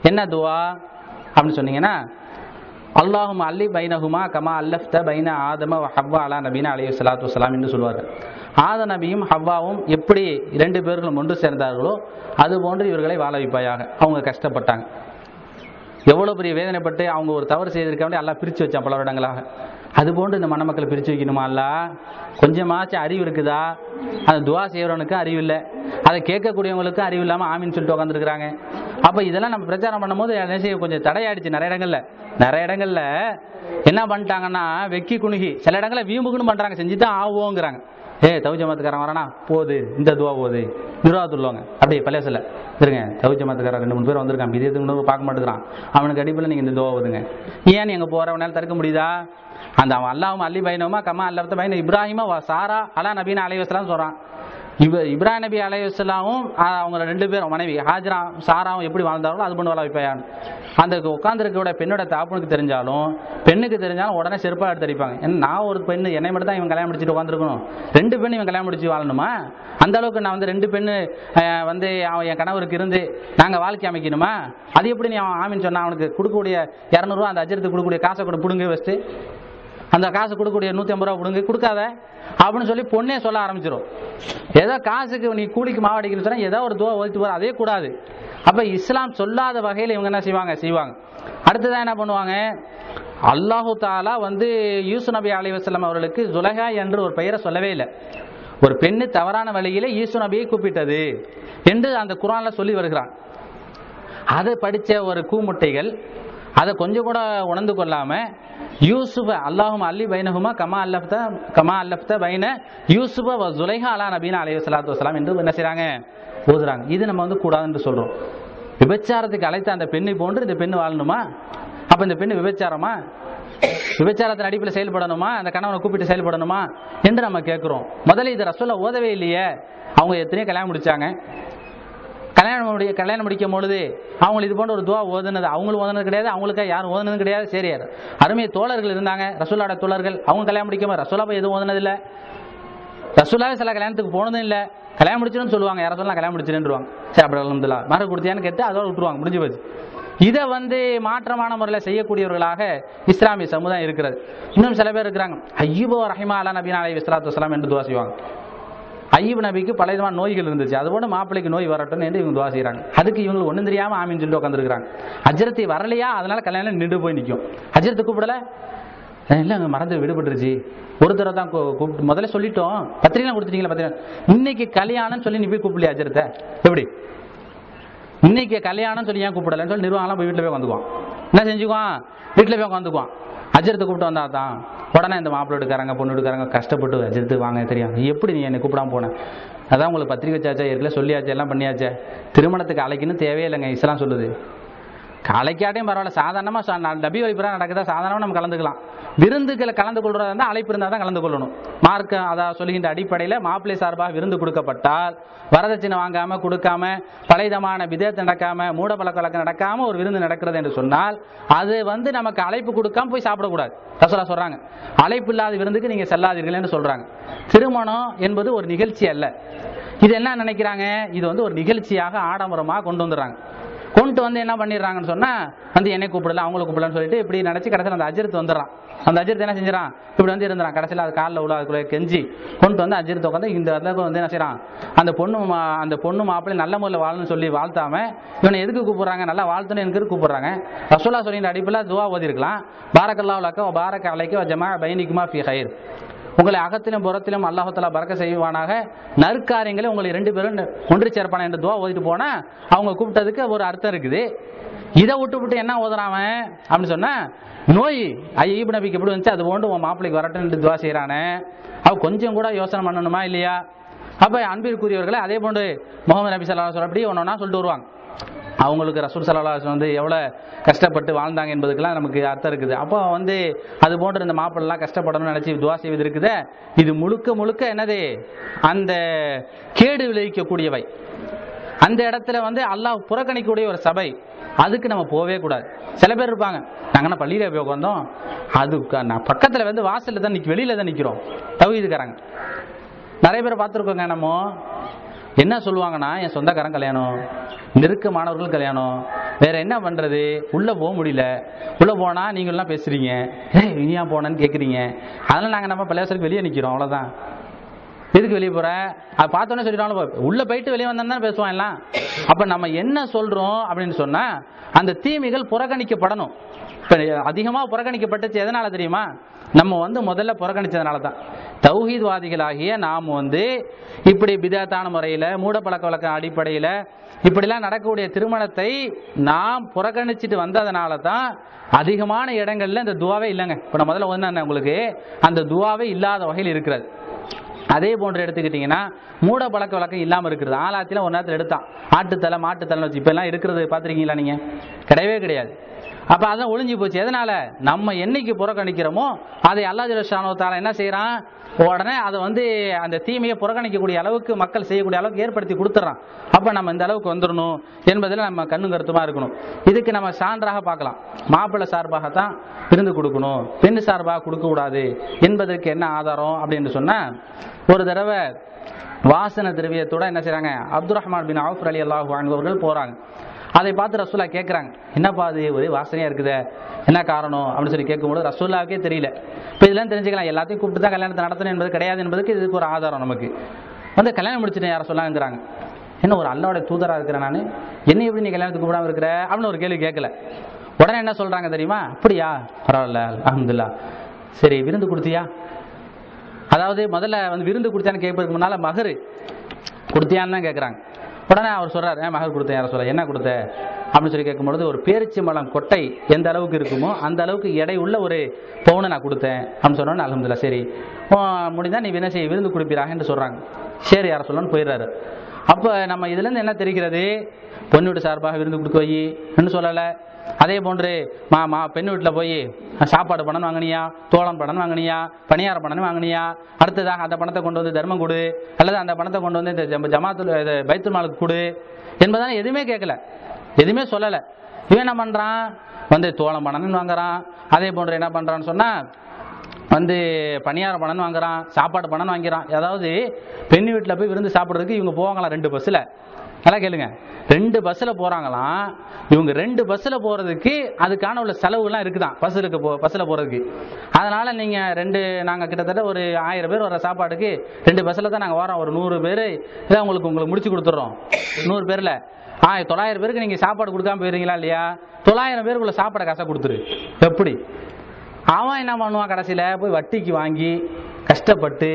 என்ன துவா? அப்படின்னு சொன்னீங்கன்னா அல்லாஹும் அல்லி பைனஹுமா கமா அல்லஃப்த பைன ஆதம ஹவ்வா அலா நபீனா அலைஹி சலாத்து வஸலாம் என்று சொல்வார்கள். ஆத நபியும் ஹவ்வாவும் எப்படி இரண்டு பேர்களும் ஒன்று சேர்ந்தார்களோ அது போன்று இவர்களை வாழ வைப்பாயாக. அவங்க கஷ்டப்பட்டாங்க. எவ்வளோ பெரிய வேதனைப்பட்டு அவங்க ஒரு தவறு செய்திருக்க வேண்டிய எல்லாம் பிரித்து வச்சான் பல வருடங்களாக. அது போன்று இந்த மணமக்களை பிரித்து வைக்கணுமால்ல கொஞ்சமாச்சும் அறிவு இருக்குதா? அந்த துவா செய்கிறவனுக்கும் அறிவு இல்லை. அதை கேட்கக்கூடியவங்களுக்கும் அறிவு இல்லாமல் ஆமின்னு சொல்லிட்டு உட்காந்துருக்குறாங்க அப்போ இதெல்லாம் நம்ம பிரச்சாரம் பண்ணும்போது என்ன செய்ய கொஞ்சம் தடையாயிடுச்சு நிறைய இடங்களில். நிறைய இடங்களில் என்ன பண்ணிட்டாங்கன்னா வெக்கி குணுகி சில இடங்களில் வீம்புக்குன்னு செஞ்சு தான் ஆவுவோங்குறாங்க ஏ தவு ஜமாத்துக்காரன் வரானா? போகுது இந்த துவா போகுது நிர்வாகத்துள்ளவங்க. அப்படியே பழையசில் இருங்க தவு ஜமாத்துக்காரன் ரெண்டு மூணு பேர் வந்திருக்கான். இது எதுவும் பார்க்க மாட்டேங்கிறான். அவனுக்கு அடிப்பில் நீங்கள் இந்த துவா ஓதுங்க. ஏன் நீ அங்கே போகிறவனால தடுக்க முடியுதா? அந்த அவன் அல்லாவும் அல்லி பைனவுமா கம்மா அல்லத்த பைன இப்ராஹிமா வா சாரா அலா நபீனா அலைவசலாம் சொல்கிறான் இவ இப்ராஹிம் நபி அலைவசலாமும் அவங்க ரெண்டு பேரும் மனைவி ஹாஜரா சாராவும் எப்படி வாழ்ந்தார்களோ அது பண்ண வாழ அந்த உட்காந்துருக்கோட பெண்ணோட தாப்புனுக்கு தெரிஞ்சாலும் பெண்ணுக்கு தெரிஞ்சாலும் உடனே செருப்பா எடுத்து அடிப்பாங்க. ஏன்னா நான் ஒரு பெண்ணு என்னை மட்டும் தான் இவன் கல்யாணம் முடிச்சுட்டு உட்காந்துருக்கணும் ரெண்டு பெண்ணு இவன் கல்யாணம் முடிச்சு வாழணுமா? அந்த அளவுக்கு நான் வந்து ரெண்டு பெண்ணு வந்து அவன் என் கணவருக்கு இருந்து நாங்கள் வாழ்க்கை அமைக்கணுமா? அது எப்படி நீ அவன் ஆமின்னு சொன்னா அவனுக்கு கொடுக்கக்கூடிய இரநூறுவா அந்த அஜரத்துக்கு கொடுக்கக்கூடிய காசை கூட பிடுங்க வச்சுட்டு அந்த காசு கொடுக்கக்கூடிய நூற்றி ஐம்பது ரூபா கொடுங்க கொடுக்காத. அப்படின்னு சொல்லி பொண்ணே சொல்ல ஆரம்பிச்சிடும் ஏதோ காசுக்கு நீ கூலிக்கு மாவடிக்கணும்னு சொன்னால் ஏதோ ஒரு துவா ஒழித்து போற அதே கூடாது. அப்ப இஸ்லாம் சொல்லாத வகையில் இவங்க என்ன செய்வாங்க? செய்வாங்க. அடுத்ததான் என்ன பண்ணுவாங்க? அல்லாஹு தாலா வந்து யூசு நபி அலி வஸ்லாம் அவர்களுக்கு ஜுலகா என்று ஒரு பெயரை சொல்லவே இல்லை. ஒரு பெண்ணு தவறான வழியில் ஈசு நபியை கூப்பிட்டது என்று அந்த குரான்ல சொல்லி வருகிறான். அதை படித்த ஒரு கூமுட்டைகள் அதை கொஞ்சம் கூட உணர்ந்து கொள்ளாம யூசுஃப அல்லாஹும் அல்லி பைனஹுமா கமா அல்லப்த கமா அல்லப்த பைன யூசுஃப வ ஜுலைஹா அலா நபீன அலைஹி சலாத்து வலாம் என்று என்ன செய்கிறாங்க ஓதுறாங்க. இது நம்ம வந்து கூடாதுன்னு சொல்றோம். விபச்சாரத்துக்கு அழைத்த அந்த பெண்ணை போன்று இந்த பெண் வாழணுமா? அப்ப இந்த பெண் விபச்சாரமா? விபச்சாரத்தின் அடிப்பில் செயல்படணுமா? அந்த கணவனை கூப்பிட்டு செயல்படணுமா? என்று நம்ம கேட்கிறோம். முதல்ல இது ரசோல ஓதவே இல்லையே. அவங்க எத்தனையோ கல்யாணம் முடிச்சாங்க. கல்யாணம் முடிய கல்யாணம் முடிக்கும் பொழுது அவங்க இது போன்ற ஒரு துவா ஓதுனது அவங்களும் ஓதுனது கிடையாது அவங்களுக்கு யாரும் ஓதுனது கிடையாது சரி. அருமைய தோழர்கள் இருந்தாங்க ரசூலாட தோழர்கள் அவங்க கல்யாணம் முடிக்காம ரசூலா போய் எதுவும் ஓதுனது இல்லை. ரசூலாவே சில கல்யாணத்துக்கு போனதும் இல்லை. கல்யாணம் முடிச்சிருன்னு சொல்லுவாங்க யாரும் சொல்லலாம் கல்யாணம் முடிச்சிருவாங்க சரி அப்படி அலமதுல்லா மறு கொடுத்தியான்னு கேட்டு அதோட விட்டுருவாங்க முடிஞ்சு போச்சு. இதை வந்து மாற்றமான முறையில் செய்யக்கூடியவர்களாக இஸ்லாமிய சமுதாயம் இருக்கிறது. இன்னும் சில பேர் இருக்கிறாங்க. ஐயோ ரஹிமா அலா நபீன் அலை விஸ்லாத்து வஸ்லாம் என்று துவா செய்வாங்க. ஐயூப் நபிக்கு பல விதமான நோய்கள் இருந்துச்சு. அது போல மாப்பிள்ளைக்கு நோய் வரட்டும் என்று இவங்க துவா செய்கிறாங்க அதுக்கு இவங்களுக்கு ஒன்றும் தெரியாம ஆமின்னு சொல்லிட்டு உட்காந்துருக்காங்க அஜரத்தை வரலையா? அதனால கல்யாணம் நின்று போய் நிற்கும் அஜரத்தை கூப்பிடல? இல்லை அங்கே மறந்து விடுபட்டுருச்சு. ஒரு தடவை தான் கூப்பிட்டு முதல்ல சொல்லிட்டோம். பத்திரிகை கொடுத்துட்டீங்களா பத்திரிகை? இன்னைக்கு கல்யாணம் சொல்லி நீ போய் கூப்பிடலையா அஜரத்தை? எப்படி? இன்னைக்கு கல்யாணம் சொல்லி ஏன் கூப்பிடலன்னு சொல்லி நிர்வாகம்லாம் போய் வீட்டில் போய் வந்துக்குவான் என்ன செஞ்சுக்குவான்? வீட்டில் போய் உட்காந்துக்குவான் அஜரத்தை கூப்பிட்டு வந்தா தான். உடனே இந்த மாப்பிள்ளை வீட்டுக்காரங்க பொண்ணு எடுக்காரங்க கஷ்டப்பட்டு அஜரத்து வாங்க தெரியும். எப்படி நீ என்னை கூப்பிடாம போனேன் அதான் உங்களுக்கு பத்திரிக்கை சாச்சா ஏற்கனவே சொல்லியாச்சு எல்லாம் பண்ணியாச்சே. திருமணத்துக்கு அழைக்கணும் தேவையே இல்லைங்க இஸ்லாம் சொல்லுது. கலைக்காட்டையும் பரவாயில்ல. சாதாரணமாக நபி வைப்பராக நடக்குதா? சாதாரணமாக நம்ம கலந்துக்கலாம். விருந்துகளை கலந்து கொள்றதா இருந்தால் அழைப்பு இருந்தால் தான் கலந்து கொள்ளணும். மார்க்க அதாவது சொல்லுகின்ற அடிப்படையில் மாப்பிள்ளை சார்பாக விருந்து கொடுக்கப்பட்டால் வரதட்சணை வாங்காமல் கொடுக்காம பழைதமான விதத்தை நடக்காமல் மூட பழக்க வழக்கம் ஒரு விருந்து நடக்கிறது என்று சொன்னால் அது வந்து நமக்கு அழைப்பு கொடுக்காம போய் சாப்பிடக்கூடாது. ரசோலா சொல்கிறாங்க அழைப்பு இல்லாத விருந்துக்கு நீங்கள் செல்லாதீர்கள் என்று சொல்கிறாங்க திருமணம் என்பது ஒரு நிகழ்ச்சி அல்ல. இது என்ன நினைக்கிறாங்க? இது வந்து ஒரு நிகழ்ச்சியாக ஆடம்பரமாக கொண்டு வந்துடுறாங்க. கொண்டு வந்து என்ன பண்ணிடுறாங்கன்னு சொன்னா வந்து என்னை கூப்பிடல அவங்கள கூப்பிடலன்னு சொல்லிட்டு இப்படி நினைச்சு கடைசியில் அந்த அஜித் வந்துடுறான். அந்த அஜித் என்ன செஞ்சிடறான்? இப்படி வந்து இருந்தான். கடைசியில் அது காலில் உள்ள அதுக்குள்ள கெஞ்சி கொண்டு வந்து அஜித் உட்காந்து இந்த அளவுக்கு வந்து என்ன செய்யறான்? அந்த பொண்ணு மா- அந்த பொண்ணு மாப்பிள்ளை நல்ல முறையில் வாழணும்னு சொல்லி வாழ்த்தாம இவனை எதுக்கு கூப்பிடுறாங்க? நல்லா வாழ்த்தணும் எனக்கு கூப்பிடுறாங்க? ரசோல்லா சொல்லின்ற அடிப்பில் துவா ஓதிருக்கலாம் பாரக்கல்லா உலக்க பாரக் அலைக்கு ஜமா பைனிக்குமா ஃபி ஹயர் உங்களை அகத்திலும் புறத்திலும் அல்லாஹத்தலா பறக்க செய்வானாக. நற்காரியங்களை உங்களை ரெண்டு பேரும் ஒன்று சேர்ப்பான என்று துவா ஓதிட்டு போனா அவங்க கூப்பிட்டதுக்கு ஒரு அர்த்தம் இருக்குது. இதை விட்டு விட்டு என்ன ஓதுறான் அப்படின்னு சொன்னா நோய் ஐயீப் நபிக்கு எப்படி வந்துச்சு? அது போன்று உன் மாப்பிள்ளைக்கு வரட்டும்னு துவா செய்யறானே அவ கொஞ்சம் கூட யோசனை பண்ணணுமா இல்லையா? அப்ப அன்பிற்குரியவர்களை அதே போன்று முகமது நபி சல்லா சொல்லப்படி ஒன்னொன்னா சொல்லிட்டு வருவாங்க. அவங்களுக்கு ரசூல் சலாஹ் வந்து எவ்வளோ கஷ்டப்பட்டு வாழ்ந்தாங்க என்பதுக்கெல்லாம் நமக்கு அர்த்தம் இருக்குது. அப்போ வந்து அது போன்ற இந்த மாப்பிள்ளலாம் கஷ்டப்படணும்னு நினச்சி துவா செய்வது இருக்குது? இது முழுக்க முழுக்க என்னது? அந்த கேடு விளைவிக்கக்கூடியவை. அந்த இடத்துல வந்து அல்லாஹ் புறக்கணிக்கக்கூடிய ஒரு சபை. அதுக்கு நம்ம போகவே கூடாது. சில பேர் இருப்பாங்க நாங்கள் என்ன போய் உட்காந்தோம் அது நான் பக்கத்தில் வந்து வாசலில் தான் நிற்க வெளியில் தான் நிற்கிறோம் தவிதுக்காரங்க நிறைய பேர் பார்த்துருக்கோங்க நம்ம என்ன சொல்லுவாங்கன்னா என் சொந்தக்காரன் கல்யாணம் நெருக்கமானவர்கள் கல்யாணம் வேற என்ன பண்றது? உள்ள போக முடியல. உள்ள போனா நீங்களாம் பேசுறீங்க. ஏய் இனியா போனேன்னு கேட்குறீங்க அதனால நாங்கள் நம்ம பள்ளியாசலுக்கு வெளியே நிற்கிறோம் அவ்வளோதான் எதுக்கு வெளியே போற? அது பார்த்தோன்னே சொல்லிட்டாலும் உள்ள போயிட்டு வெளியே வந்தா தான் பேசுவான் எல்லாம். அப்ப நம்ம என்ன சொல்றோம் அப்படின்னு சொன்னா அந்த தீமைகள் புறக்கணிக்கப்படணும். இப்போ அதிகமாக புறக்கணிக்கப்பட்டுச்சு எதனால தெரியுமா? நம்ம வந்து முதல்ல புறக்கணிச்சதுனால தான் தௌஹீத்வாதிகளாகிய நாம் வந்து இப்படி பிதாத்தான முறையில் மூட பழக்க வழக்க அடிப்படையில் இப்படிலாம் நடக்கக்கூடிய திருமணத்தை நாம் புறக்கணிச்சிட்டு வந்ததுனால தான் அதிகமான இடங்கள்ல இந்த துவாவே இல்லைங்க. இப்போ நான் முதல்ல ஒன்று உங்களுக்கு. அந்த துவாவே இல்லாத வகையில் இருக்கிறது. அதே போன்று எடுத்துக்கிட்டிங்கன்னா மூட பழக்க வழக்கம் இல்லாமல் இருக்கிறது. ஆலாத்தில ஒரு நேரத்தில் எடுத்தான். ஆட்டுத்தலை மாட்டுத்தலை வச்சு இப்போல்லாம் இருக்கிறது பார்த்துருக்கீங்களா நீங்கள் கிடையவே கிடையாது. அப்ப அதான் ஒளிஞ்சு போச்சு. எதனால? நம்ம என்னைக்கு புறக்கணிக்கிறோமோ அதை அல்லாஹ் தால என்ன செய்யறான் உடனே அதை வந்து அந்த தீமையை புறக்கணிக்கக்கூடிய அளவுக்கு மக்கள் செய்யக்கூடிய அளவுக்கு ஏற்படுத்தி கொடுத்துட்றான் அப்ப நம்ம இந்த அளவுக்கு வந்துடணும் என்பதில் நம்ம கண்ணும் கருத்துமா இருக்கணும். இதுக்கு நம்ம சான்றாக பார்க்கலாம். மாப்பிள்ளை சார்பாகத்தான் விருந்து கொடுக்கணும். பெண் சார்பாக கொடுக்க கூடாது என்பதற்கு என்ன ஆதாரம் அப்படின்னு சொன்னா ஒரு தடவை வாசன திரவியத்தோட என்ன செய்யறாங்க அப்துல் ரஹ்மான் பின் அவுஃப் அலி அல்லாஹு அவர்கள் போறாங்க. அதை பார்த்து ரசூலா கேட்குறாங்க என்னப்பா அது? ஒரே வாசனையாக இருக்குதே. என்ன காரணம்? அப்படின்னு சொல்லி கேட்கும்போது ரசூல்லாவுக்கே தெரியல. இப்போ இதெல்லாம் தெரிஞ்சுக்கலாம். எல்லாத்தையும் கூப்பிட்டு தான் கல்யாணத்தை நடத்தணும் என்பது கிடையாது என்பதுக்கு இதுக்கு ஒரு ஆதாரம் நமக்கு. வந்து கல்யாணம் முடிச்சுட்டேன் யாரை சொல்லாங்கிறாங்க என்ன ஒரு அல்லாவுடைய தூதராக இருக்கிறேன் நான்? என்ன எப்படி நீ கல்யாணத்துக்கு கூப்பிடாம இருக்கிற? அப்படின்னு ஒரு கேள்வி கேட்கல உடனே என்ன சொல்கிறாங்க தெரியுமா? அப்படியா? பரவாயில்ல அஹமதுல்லா சரி விருந்து கொடுத்தியா? அதாவது முதல்ல வந்து விருந்து கொடுத்தான்னு கேட்பதுக்கு முன்னால் மகரு கொடுத்தியான்னு தான் கேட்குறாங்க உடனே அவர் சொல்றாரு ஏன் மகர் கொடுத்தேன் யார சொல்ல என்ன கொடுத்த? அப்படின்னு சொல்லி கேட்கும்பொழுது ஒரு பேரிச்சம்பழம் கொட்டை எந்த அளவுக்கு இருக்குமோ அந்த அளவுக்கு எடை உள்ள ஒரு பவுனை நான் கொடுத்தேன் அப்படின்னு சொன்னோன்னு அலமதுல்லா சரி முடிஞ்சா முடிந்தா நீ என்ன செய்ய விருந்து கொடுப்பீராக? என்று சொல்றாங்க. சரி யார சொல்லணும்னு போயிடுறாரு. அப்போ நம்ம இதுல இருந்து என்ன தெரிகிறது? பொண்ணு வீட்டு சார்பாக விருந்து கொடுக்க போய் என்று சொல்லலை. அதே போன்று மா மா பெண் வீட்டில் போய் சாப்பாடு பணம் வாங்கினியா? தோளம் பணம் வாங்கினியா? பணியார பணம் வாங்கினியா? அடுத்ததாக அந்த பணத்தை கொண்டு வந்து தர்மம் கொடு. அல்லது அந்த பணத்தை கொண்டு வந்து இந்த ஜம- ஜமாத்துல இது பைத்துல் மாலுக்கு கொடு என்பதான எதுவுமே கேட்கல. எதுவுமே சொல்லலை. இவன் என்ன பண்ணுறான் வந்து தோளம் பணம்னு வாங்குறான். அதே போன்று என்ன பண்ணுறான்னு சொன்னால் வந்து பணியார பணம்னு வாங்குறான் சாப்பாடு பணம்னு வாங்கிறான். அதாவது பெண் வீட்டில் போய் விருந்து சாப்பிட்றதுக்கு இவங்க போவாங்களாம் ரெண்டு பஸ்ஸில் நல்லா கேளுங்க. ரெண்டு பஸ்ஸில் போகிறாங்களாம் இவங்க ரெண்டு பஸ்ஸில் போகிறதுக்கு அதுக்கான உள்ள செலவுலாம் இருக்குதான். பஸ்ஸுக்கு போ பஸ்ஸில் போகிறதுக்கு அதனால் நீங்கள் ரெண்டு நாங்கள் கிட்டத்தட்ட ஒரு ஆயிரம் பேர் வர சாப்பாட்டுக்கு ரெண்டு பஸ்ஸில் தான் நாங்கள் வரோம் ஒரு நூறு பேர் இதான் உங்களுக்கு உங்களுக்கு முடிச்சு கொடுத்துட்றோம். நூறு பேரில். ஆ தொள்ளாயிரம் பேருக்கு நீங்கள் சாப்பாடு கொடுக்காம போயிருங்களா இல்லையா? தொள்ளாயிரம் பேருக்குள்ள சாப்பாடு காசை கொடுத்துரு. எப்படி? அவன் என்ன பண்ணுவான் கடைசியில்? போய் வட்டிக்கு வாங்கி கஷ்டப்பட்டு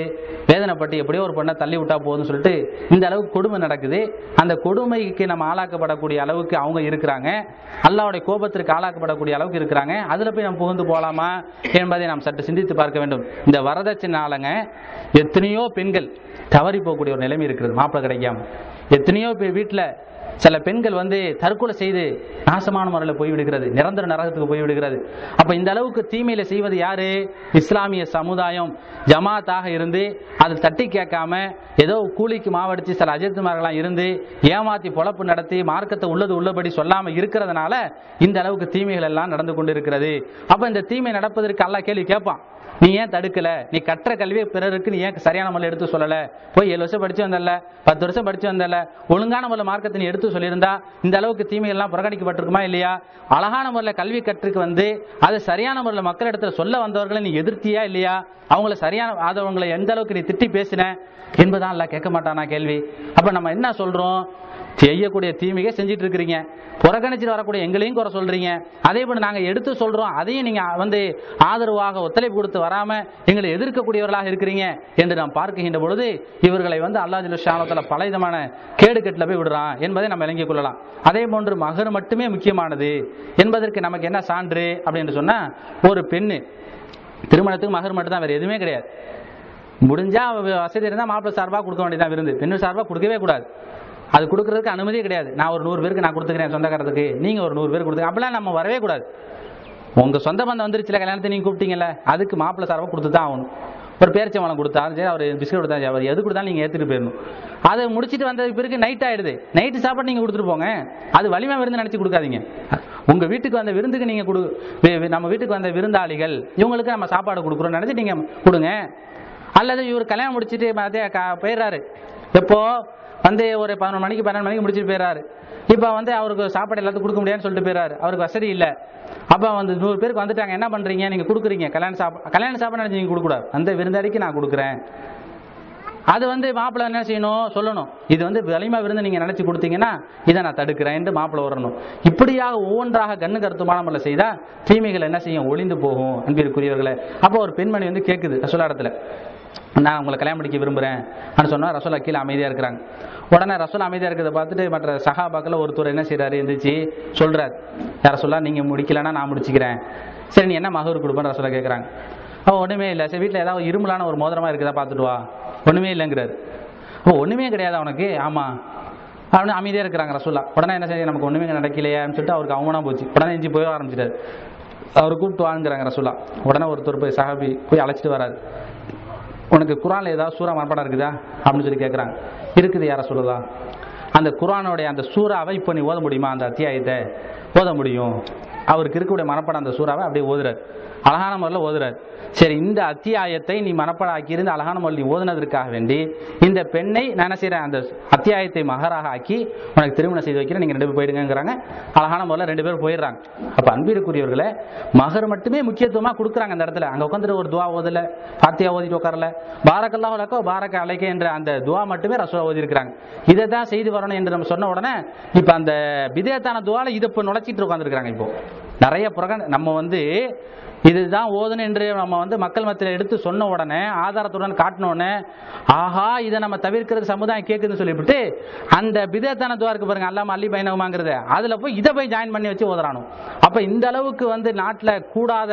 வேதனைப்பட்டு எப்படியோ ஒரு பொண்ணை தள்ளி விட்டா போதும்னு சொல்லிட்டு இந்த அளவுக்கு கொடுமை நடக்குது. அந்த கொடுமைக்கு நம்ம ஆளாக்கப்படக்கூடிய அளவுக்கு அவங்க இருக்கிறாங்க. அல்லாவுடைய கோபத்திற்கு ஆளாக்கப்படக்கூடிய அளவுக்கு இருக்கிறாங்க. அதில் போய் நம்ம புகுந்து போகலாமா என்பதை நாம் சற்று சிந்தித்து பார்க்க வேண்டும். இந்த வரதட்சணாலங்க எத்தனையோ பெண்கள் தவறி போகக்கூடிய ஒரு நிலைமை இருக்கிறது. மாப்பிள்ளை கிடைக்காம. எத்தனையோ வீட்டில் சில பெண்கள் வந்து தற்கொலை செய்து நாசமான முறையில் போய்விடுகிறது நிரந்தர நரகத்துக்கு போய் விடுகிறது அப்ப இந்த அளவுக்கு தீமையில செய்வது யாரு? இஸ்லாமிய சமுதாயம். ஜமாத்தாக இருந்து அதை தட்டி கேட்காம ஏதோ கூலிக்கு மாவடிச்சு சில அஜித்துமார்களாம் இருந்து ஏமாத்தி பொழப்பு நடத்தி மார்க்கத்தை உள்ளது உள்ளபடி சொல்லாம இருக்கிறதுனால இந்த அளவுக்கு தீமைகள் எல்லாம் நடந்து கொண்டு இருக்கிறது அப்ப இந்த தீமை நடப்பதற்கு அல்ல கேள்வி கேட்பான். நீ ஏன் தடுக்கல? நீ கற்ற கல்வியை பிறருக்கு நீ ஏன் சரியான முறையில் எடுத்து சொல்லல? போய் ஏழு வருஷம் படிச்சு வந்தல பத்து வருஷம் படிச்சு வந்தல ஒழுங்கான முறையில் மார்க்கத்தை நீ எடுத்து சொல்லியிருந்தா இந்த அளவுக்கு தீமைகள் எல்லாம் புறக்கணிக்கப்பட்டிருக்குமா இல்லையா? அழகான முறையில் கல்வி கற்றுக்கு வந்து அது சரியான முறையில் மக்கள் இடத்துல சொல்ல வந்தவர்களை நீ எதிர்த்தியா இல்லையா? அவங்கள சரியான அதை அவங்களை எந்த அளவுக்கு நீ திட்டி பேசின என்பதான் எல்லாம் கேட்க மாட்டானா கேள்வி. அப்ப நம்ம என்ன சொல்றோம்? செய்யக்கூடிய தீமையை செஞ்சிட்டு இருக்கிறீங்க புறக்கணிச்சுட்டு வரக்கூடிய எங்களையும் குறை சொல்றீங்க. அதே போல நாங்க எடுத்து சொல்றோம் அதையும் நீங்க வந்து ஆதரவாக ஒத்துழைப்பு கொடுத்து வராம எங்களை எதிர்க்கக்கூடியவர்களாக இருக்கிறீங்க என்று நாம் பார்க்கின்ற பொழுது இவர்களை வந்து அல்லாஹ் ஷானத்தில் பல விதமான கேடுகட்டில் போய் விடுறான் என்பதை நம்ம விளங்கிக் கொள்ளலாம். அதே போன்று மகர் மட்டுமே முக்கியமானது என்பதற்கு நமக்கு என்ன சான்று அப்படின்னு சொன்னா ஒரு பெண்ணு திருமணத்துக்கு மகர் மட்டும் தான் வேற எதுவுமே கிடையாது. முடிஞ்சா வசதி இருந்தால் மாப்பிள்ளை சார்பாக கொடுக்க வேண்டியதான் விருந்து. பெண்ணு சார்பாக கொடுக்கவே கூடாது. அது கொடுக்கறதுக்கு அனுமதியே கிடையாது. நான் ஒரு நூறு பேருக்கு நான் கொடுத்துக்கிறேன் சொந்தக்காரத்துக்கு. நீங்கள் ஒரு நூறு பேர் கொடுத்துங்க அப்படிலாம் நம்ம வரவே கூடாது. உங்கள் சொந்த பந்தம் வந்துருச்சுல கல்யாணத்தை நீங்கள் கூப்பிட்டீங்கல்ல அதுக்கு மாப்பிள்ளை சார்பாக கொடுத்து தான் ஆகணும். ஒரு பேரிச்சம்பழம் கொடுத்தா சரி அவர் பிஸ்கட் கொடுத்தா சரி, அவர் எது கொடுத்தாலும் நீங்கள் ஏற்றுட்டு போயிடணும். அதை முடிச்சுட்டு வந்ததுக்கு பிறகு நைட் ஆகிடுது நைட்டு சாப்பாடு நீங்கள் கொடுத்துட்டு போங்க. அது வலிமை விருந்து நினச்சி கொடுக்காதீங்க. உங்கள் வீட்டுக்கு வந்த விருந்துக்கு நீங்கள் கொடு நம்ம வீட்டுக்கு வந்த விருந்தாளிகள் இவங்களுக்கு நம்ம சாப்பாடு கொடுக்குறோம் நினச்சி நீங்கள் கொடுங்க. அல்லது இவர் கல்யாணம் முடிச்சுட்டு போயிடுறாரு. எப்போ? வந்து ஒரு பதினொரு மணிக்கு பன்னெண்டு மணிக்கு முடிச்சுட்டு போயிறாரு. இப்போ வந்து அவருக்கு சாப்பாடு எல்லாத்துக்கும் கொடுக்க முடியாதுன்னு சொல்லிட்டு போயிறாரு. அவருக்கு வசதி இல்லை. அப்போ வந்து நூறு பேருக்கு வந்துட்டாங்க. என்ன பண்றீங்க? நீங்க கொடுக்குறீங்க. கல்யாண சாப்பாடு கல்யாண சாப்பாடு நினைச்சு நீங்க கொடுக்கூடாது அந்த விருந்தாடிக்கு நான் கொடுக்குறேன். அது வந்து மாப்பிள்ளை என்ன செய்யணும்? சொல்லணும். இது வந்து வலிமை விருந்து நீங்க நினைச்சு கொடுத்தீங்கன்னா இதை நான் தடுக்கிறேன் மாப்பிள்ளை வரணும் இப்படியாக ஒவ்வொன்றாக கண்ணு கருத்துமான முறையில் செய்தா தீமைகள் என்ன செய்யும்? ஒளிந்து போகும் அன்பிற்குரியவர்களை. அப்போ ஒரு பெண்மணி வந்து கேட்குது ரசோலா இடத்துல. நான் உங்களை கல்யாணம் பண்ணிக்க விரும்புகிறேன் சொன்னால் சொன்னா ரசோலா கீழே அமைதியாக இருக்கிறாங்க. உடனே ரசூல் அமைதியா இருக்கிறத பார்த்துட்டு மற்ற சகாபாக்கில் ஒருத்தர் என்ன செய்றாரு? எந்திரிச்சு சொல்றாரு யார சொல்லா நீங்க முடிக்கலன்னா நான் முடிச்சுக்கிறேன். சரி நீ என்ன மகூர் கொடுப்பேன்னு ரசூலா கேட்குறாங்க அவன் ஒண்ணுமே இல்லை சரி வீட்டில் ஏதாவது இருமலான ஒரு மோதிரமா இருக்குதா பார்த்துட்டு வா. ஒண்ணுமே இல்லைங்கிறாரு. ஓ ஒண்ணுமே கிடையாது அவனுக்கு? ஆமா. அப்படின்னு அமைதியா இருக்கிறாங்க ரசூல்லா உடனே என்ன செய்ய நமக்கு ஒண்ணுமே நடக்கலையான்னு சொல்லிட்டு அவருக்கு அவமானம் போச்சு. உடனே எஞ்சி போய் ஆரம்பிச்சிட்டாரு. அவர் கூப்பிட்டு வாங்குறாங்க ரசூல்லா உடனே ஒருத்தர் போய் சஹாபி போய் அழைச்சிட்டு வராது உனக்கு குரான்ல ஏதாவது சூறா மனப்பாடம் இருக்குதா? அப்படின்னு சொல்லி கேட்குறாங்க இருக்குது யார சொல்லலாம்? அந்த குரானுடைய அந்த சூறாவை இப்போ நீ ஓத முடியுமா? அந்த அத்தியாயத்தை ஓத முடியும். அவருக்கு இருக்கக்கூடிய மனப்பாடம் அந்த சூறாவை அப்படியே ஓதுறாரு. அழகான முறையில் ஓதுறாரு. சரி இந்த அத்தியாயத்தை நீ மனப்பாடாக்கி இருந்து அழகான முறையில் நீ ஓதுனதற்காக வேண்டி இந்த பெண்ணை நான் என்ன செய்றேன்? அந்த அத்தியாயத்தை மகராக ஆக்கி உனக்கு திருமணம் செய்து வைக்கிறேன். நீங்கள் ரெண்டு பேர் போயிடுங்கிறாங்க அழகான முறையில் ரெண்டு பேரும் போயிடுறாங்க. அப்போ அன்பிற்குரியவர்களை மகர் மட்டுமே முக்கியத்துவமாக கொடுக்குறாங்க அந்த இடத்துல. அங்கே உட்காந்துட்டு ஒரு துவா ஓதல பாத்தியா ஓதிட்டு உட்காரல. பாரக்கல்லாஹ் உலக்கோ பாரக்க அலைக்க என்ற அந்த துவா மட்டுமே ரசூலா ஓதி இருக்கிறாங்க இதை தான் செய்து வரணும் என்று நம்ம சொன்ன உடனே இப்போ அந்த விதேயத்தான துவால இதை இப்போ நுழைச்சிட்டு உட்காந்துருக்காங்க இப்போ. நிறைய புறகன் நம்ம வந்து இதுதான் ஓதுன்னு என்று நம்ம வந்து மக்கள் மத்தியில் எடுத்து சொன்ன உடனே ஆதாரத்துடன் காட்டினோடனே ஆஹா இதை நம்ம தவிர்க்கிறது சமுதாயம் கேட்குதுன்னு சொல்லிவிட்டு அந்த பிதத்தான துவா இருக்கு பாருங்க அல்லாம அல்லி பயணமாங்கிறத அதில் போய் இதை போய் ஜாயின் பண்ணி வச்சு ஓதுறானோ. அப்போ இந்த அளவுக்கு வந்து நாட்டில் கூடாத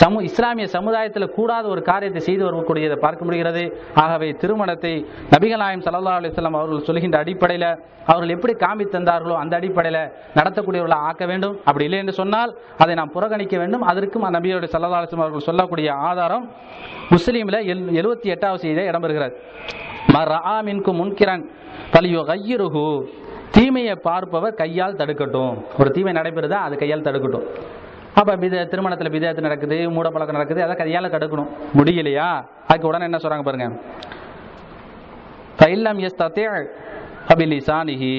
சமு இஸ்லாமிய சமுதாயத்தில் கூடாத ஒரு காரியத்தை செய்து வரக்கூடியதை பார்க்க முடிகிறது. ஆகவே திருமணத்தை நபிகளாயம் சல்லா அலிஸ்லாம் அவர்கள் சொல்கின்ற அடிப்படையில் அவர்கள் எப்படி காமி தந்தார்களோ அந்த அடிப்படையில் நடத்தக்கூடியவர்களை ஆக்க வேண்டும். அப்படி இல்லை என்று சொன்னால் அதை நாம் புறக்கணிக்க வேண்டும். அதற்கும் நபியோட சல்லதாலசம் அவர்கள் சொல்லக்கூடிய ஆதாரம் முஸ்லீமில் எல் எழுபத்தி எட்டாவது செய்தியை இடம்பெறுகிறது. மின்கும் முன்கிரன் பலியோ கையிருகு தீமையை பார்ப்பவர் கையால் தடுக்கட்டும். ஒரு தீமை நடைபெறுதா அது கையால் தடுக்கட்டும். அப்போ வித திருமணத்தில் பிதத்து நடக்குது மூடப்பழக்கம் நடக்குது அதை கையால் தடுக்கணும். முடியலையா? அதுக்கு உடனே என்ன சொல்கிறாங்க பாருங்க. ஃபைல்லம் யஸ்தத்தி அபிலிசானிஹி.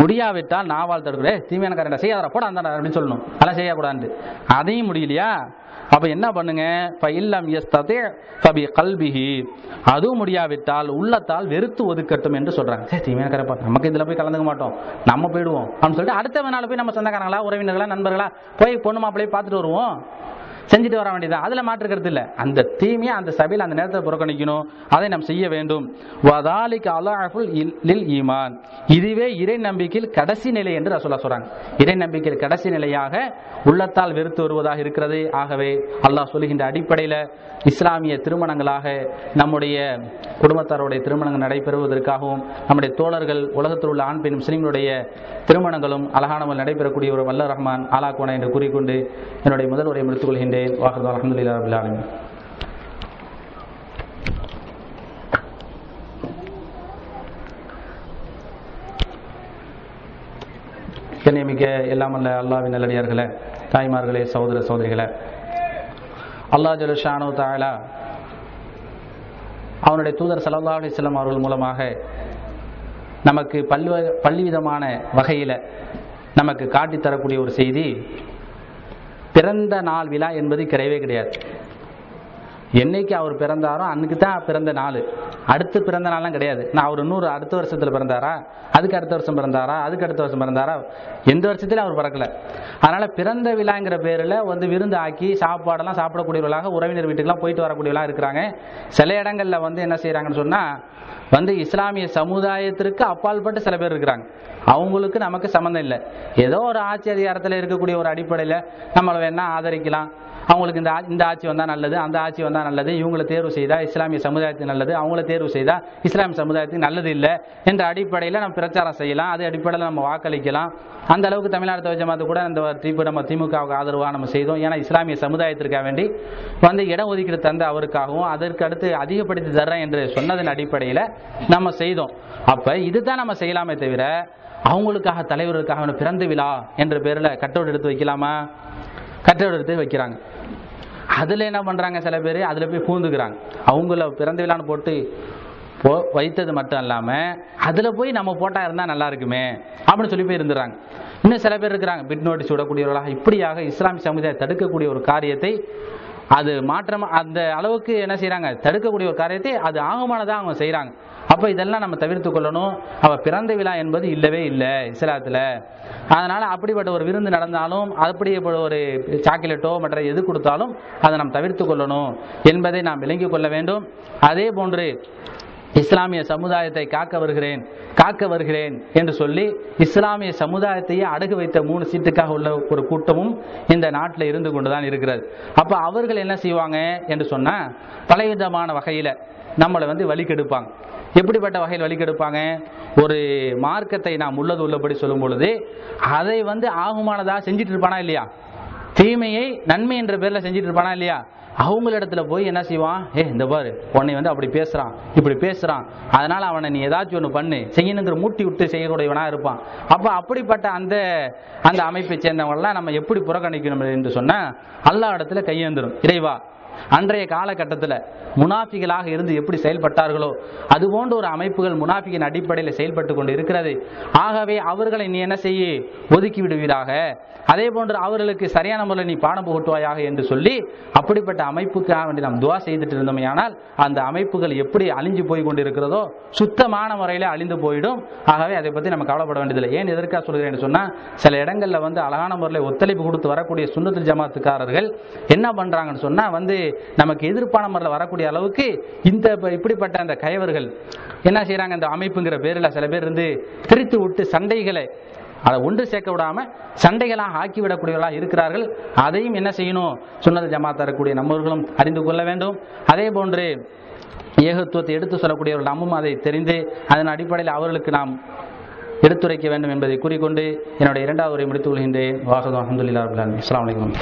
முடியாவிட்டால் நாவால் தடுக்கிறேன் தீமையான காரியம் செய்யாதரா போட அந்த அப்படின்னு சொல்லணும். அதெல்லாம் செய்யக்கூடாது அதையும் முடியலையா? அப்ப என்ன பண்ணுங்க? இல்லம் யஸ்ததி ஃபபி கல்பிஹி. அதுவும் முடியாவிட்டால் உள்ளத்தால் வெறுத்து ஒதுக்கட்டும் என்று சொல்றாங்க. சரி தீமையான கரப்பா நமக்கு இதுல போய் கலந்துக்க மாட்டோம். நம்ம போயிடுவோம் அப்படின்னு சொல்லிட்டு அடுத்த நாள் போய் நம்ம சொந்தக்காரங்களா உறவினர்களா நண்பர்களா போய் பொண்ணு மாப்பிள்ளையை பார்த்துட்டு வருவோம். செஞ்சுட்டு வர வேண்டியது அதில் மாற்றுக்கிறது இல்லை. அந்த தீமையை அந்த சபையில் அந்த நேரத்தில் புறக்கணிக்கணும். அதை நாம் செய்ய வேண்டும். வதாலிக் அலாஃபுல் லில் ஈமான். இதுவே இறை நம்பிக்கையில் கடைசி நிலை என்று ரசூலா சொல்றாங்க. இறை நம்பிக்கையில் கடைசி நிலையாக உள்ளத்தால் வெறுத்து வருவதாக இருக்கிறது. ஆகவே அல்லாஹ் சொல்லுகின்ற அடிப்படையில் இஸ்லாமிய திருமணங்களாக நம்முடைய குடும்பத்தாருடைய திருமணங்கள் நடைபெறுவதற்காகவும் நம்முடைய தோழர்கள் உலகத்தில் உள்ள ஆண் பெண் முஸ்லீம்களுடைய திருமணங்களும் அழகானவர்கள் நடைபெறக்கூடிய ஒரு வல்ல ரஹ்மான் ஆலாக்குவானா என்று கூறிக்கொண்டு என்னுடைய முதல் உரை முடித்துக் கொள்கின்றேன். வாஹது அலமதுல்லா ரபுல்லா ஆலமின் கண்ணியமிக்க எல்லாமல்ல அல்லாவின் நல்லடியார்களே தாய்மார்களே சகோதர சகோதரிகளே அல்லா ஜலுஷானு தாயலா அவனுடைய தூதர் சல்லா அலிஸ்லாம் அவர்கள் மூலமாக நமக்கு பல்வ பல்விதமான வகையில் நமக்கு காட்டித் தரக்கூடிய ஒரு செய்தி பிறந்த நாள் விழா என்பது கிடையவே கிடையாது. என்னைக்கு அவர் பிறந்தாரோ அன்னைக்கு தான் பிறந்த நாள். அடுத்து பிறந்த நாள்லாம் கிடையாது. நான் அவர் இன்னொரு அடுத்த வருஷத்தில் பிறந்தாரா? அதுக்கு அடுத்த வருஷம் பிறந்தாரா? அதுக்கு அடுத்த வருஷம் பிறந்தாரா? எந்த வருஷத்துலையும் அவர் பிறக்கல. அதனால் பிறந்த விழாங்கிற பேரில் வந்து விருந்து ஆக்கி சாப்பாடெல்லாம் சாப்பிடக்கூடியவர்களாக உறவினர் வீட்டுக்கெல்லாம் போயிட்டு வரக்கூடியவர்களாக இருக்கிறாங்க. சில இடங்கள்ல வந்து என்ன செய்கிறாங்கன்னு சொன்னால் வந்து இஸ்லாமிய சமுதாயத்திற்கு அப்பால்பட்டு சில பேர் இருக்கிறாங்க. அவங்களுக்கு நமக்கு சம்மந்தம் இல்லை. ஏதோ ஒரு ஆட்சி அதிகாரத்தில் இருக்கக்கூடிய ஒரு அடிப்படையில் நம்மளை வேணால் ஆதரிக்கலாம். அவங்களுக்கு இந்த இந்த ஆட்சி வந்தால் நல்லது அந்த ஆட்சி வந்தால் நல்லது இவங்களை தேர்வு செய்தால் இஸ்லாமிய சமுதாயத்துக்கு நல்லது அவங்கள தேர்வு செய்தால் இஸ்லாமிய சமுதாயத்துக்கு நல்லது இல்லை என்ற அடிப்படையில் நம்ம பிரச்சாரம் செய்யலாம். அது அடிப்படையில் நம்ம வாக்களிக்கலாம். அந்த அளவுக்கு தமிழ்நாடு துவஜ கூட அந்த தீர்ப்பு நம்ம திமுகவுக்கு ஆதரவாக நம்ம செய்தோம். ஏன்னா இஸ்லாமிய சமுதாயத்திற்காக வேண்டி வந்து இடம் ஒதுக்கீடு தந்த அவருக்காகவும் அதற்கு அடுத்து அதிகப்படுத்தி தர்றேன் என்று சொன்னதன் அடிப்படையில் நம்ம செய்தோம். அப்போ இதுதான் நம்ம செய்யலாமே தவிர அவங்களுக்காக தலைவர்களுக்காக பிறந்து பிறந்த விழா என்ற பேரில் கட்டோடு எடுத்து வைக்கலாமா? கட்டோடு எடுத்து வைக்கிறாங்க. அதில் என்ன பண்ணுறாங்க சில பேர்? அதில் போய் பூந்துக்கிறாங்க. அவங்கள பிறந்த விழான்னு போட்டு போ வைத்தது மட்டும் இல்லாமல் அதில் போய் நம்ம போட்டால் இருந்தால் நல்லா இருக்குமே அப்படின்னு சொல்லி போய் இருந்துறாங்க. இன்னும் சில பேர் இருக்கிறாங்க. பிட் நோட்டீஸ் விடக்கூடியவர்களாக இப்படியாக இஸ்லாமிய சமுதாயம் தடுக்கக்கூடிய ஒரு காரியத்தை அது மாற்றமாக அந்த அளவுக்கு என்ன செய்கிறாங்க தடுக்கக்கூடிய ஒரு காரியத்தை அது ஆகமானதாக அவங்க செய்கிறாங்க அப்போ இதெல்லாம் நம்ம தவிர்த்து கொள்ளணும். அவள் பிறந்த விழா என்பது இல்லவே இல்லை இஸ்லாத்தில். அதனால் அப்படிப்பட்ட ஒரு விருந்து நடந்தாலும் அப்படிப்பட்ட ஒரு சாக்லேட்டோ மற்ற எது கொடுத்தாலும் அதை நாம் தவிர்த்து கொள்ளணும் என்பதை நாம் விளங்கிக் கொள்ள வேண்டும். அதே போன்று இஸ்லாமிய சமுதாயத்தை காக்க வருகிறேன் காக்க வருகிறேன் என்று சொல்லி இஸ்லாமிய சமுதாயத்தையே அடகு வைத்த மூணு சீட்டுக்காக உள்ள ஒரு கூட்டமும் இந்த நாட்டில் இருந்து கொண்டுதான் இருக்கிறது. அப்போ அவர்கள் என்ன செய்வாங்க என்று சொன்னால் பலவிதமான வகையில் நம்மளை வந்து வழி கெடுப்பாங்க. எப்படிப்பட்ட வகையில் வழிகெடுப்பாங்க? ஒரு மார்க்கத்தை நாம் உள்ளது உள்ளபடி சொல்லும் பொழுது அதை வந்து ஆகுமானதாக செஞ்சுட்டு இருப்பானா இல்லையா? தீமையை நன்மை என்ற பேர்ல செஞ்சுட்டு இருப்பானா இல்லையா? அவங்களிடத்துல போய் என்ன செய்வான்? ஏ இந்த பாரு உன்னை வந்து அப்படி பேசுறான் இப்படி பேசுறான். அதனால அவனை நீ ஏதாச்சும் ஒன்று பண்ணு. செய்யணுங்கிற மூட்டி விட்டு செய்யக்கூடியவனா இருப்பான். அப்ப அப்படிப்பட்ட அந்த அந்த அமைப்பை சேர்ந்தவங்களாம் நம்ம எப்படி புறக்கணிக்கணும் என்று சொன்னா அல்லா இடத்துல கையேந்திரும். இறைவா அன்றைய காலகட்டத்தில் முனாஃபிகளாக இருந்து எப்படி செயல்பட்டார்களோ அது போன்ற ஒரு அமைப்புகள் முனாஃபிகின் அடிப்படையில் செயல்பட்டு கொண்டு இருக்கிறது. ஆகவே அவர்களை நீ என்ன செய்ய? ஒதுக்கி விடுவீராக. அதே போன்று அவர்களுக்கு சரியான முறையில் நீ பாடம் புகட்டுவாயாக என்று சொல்லி அப்படிப்பட்ட அமைப்புக்காக வேண்டி நாம் துவா செய்துட்டு இருந்தோமையானால் அந்த அமைப்புகள் எப்படி அழிஞ்சு போய் கொண்டிருக்கிறதோ சுத்தமான முறையில் அழிந்து போயிடும். ஆகவே அதை பற்றி நம்ம கவலைப்பட வேண்டியதில்லை. ஏன் எதற்காக சொல்கிறேன்னு சொன்னால் சில இடங்களில் வந்து அழகான முறையில் ஒத்துழைப்பு கொடுத்து வரக்கூடிய சுண்ணத்தில் ஜமாத்துக்காரர்கள் என்ன பண்ணுறாங்கன்னு சொன்னால் வந்து நமக்கு எதிர்ப்பான முறையில் வரக்கூடிய அளவுக்கு இந்த இப்படிப்பட்ட அந்த கயவர்கள் என்ன செய்கிறாங்க இந்த அமைப்புங்கிற பேரில் சில பேர் இருந்து திரித்து விட்டு சண்டைகளை அதை ஒன்று சேர்க்க விடாமல் சண்டைகளாக ஆக்கிவிடக்கூடியவர்களாக இருக்கிறார்கள். அதையும் என்ன செய்யணும்? சுன்னத ஜமாத் தரக்கூடிய நம்மவர்களும் அறிந்து கொள்ள வேண்டும். அதே போன்று ஏகத்துவத்தை எடுத்து சொல்லக்கூடியவர்கள் நம்மும் அதை தெரிந்து அதன் அடிப்படையில் அவர்களுக்கு நாம் எடுத்துரைக்க வேண்டும் என்பதை கூறிக்கொண்டு என்னுடைய இரண்டாவது உரை முடித்துக் கொள்கின்றேன். வாகதம் அஹமதுல்லா அஸ்லாம் வலைக்கம்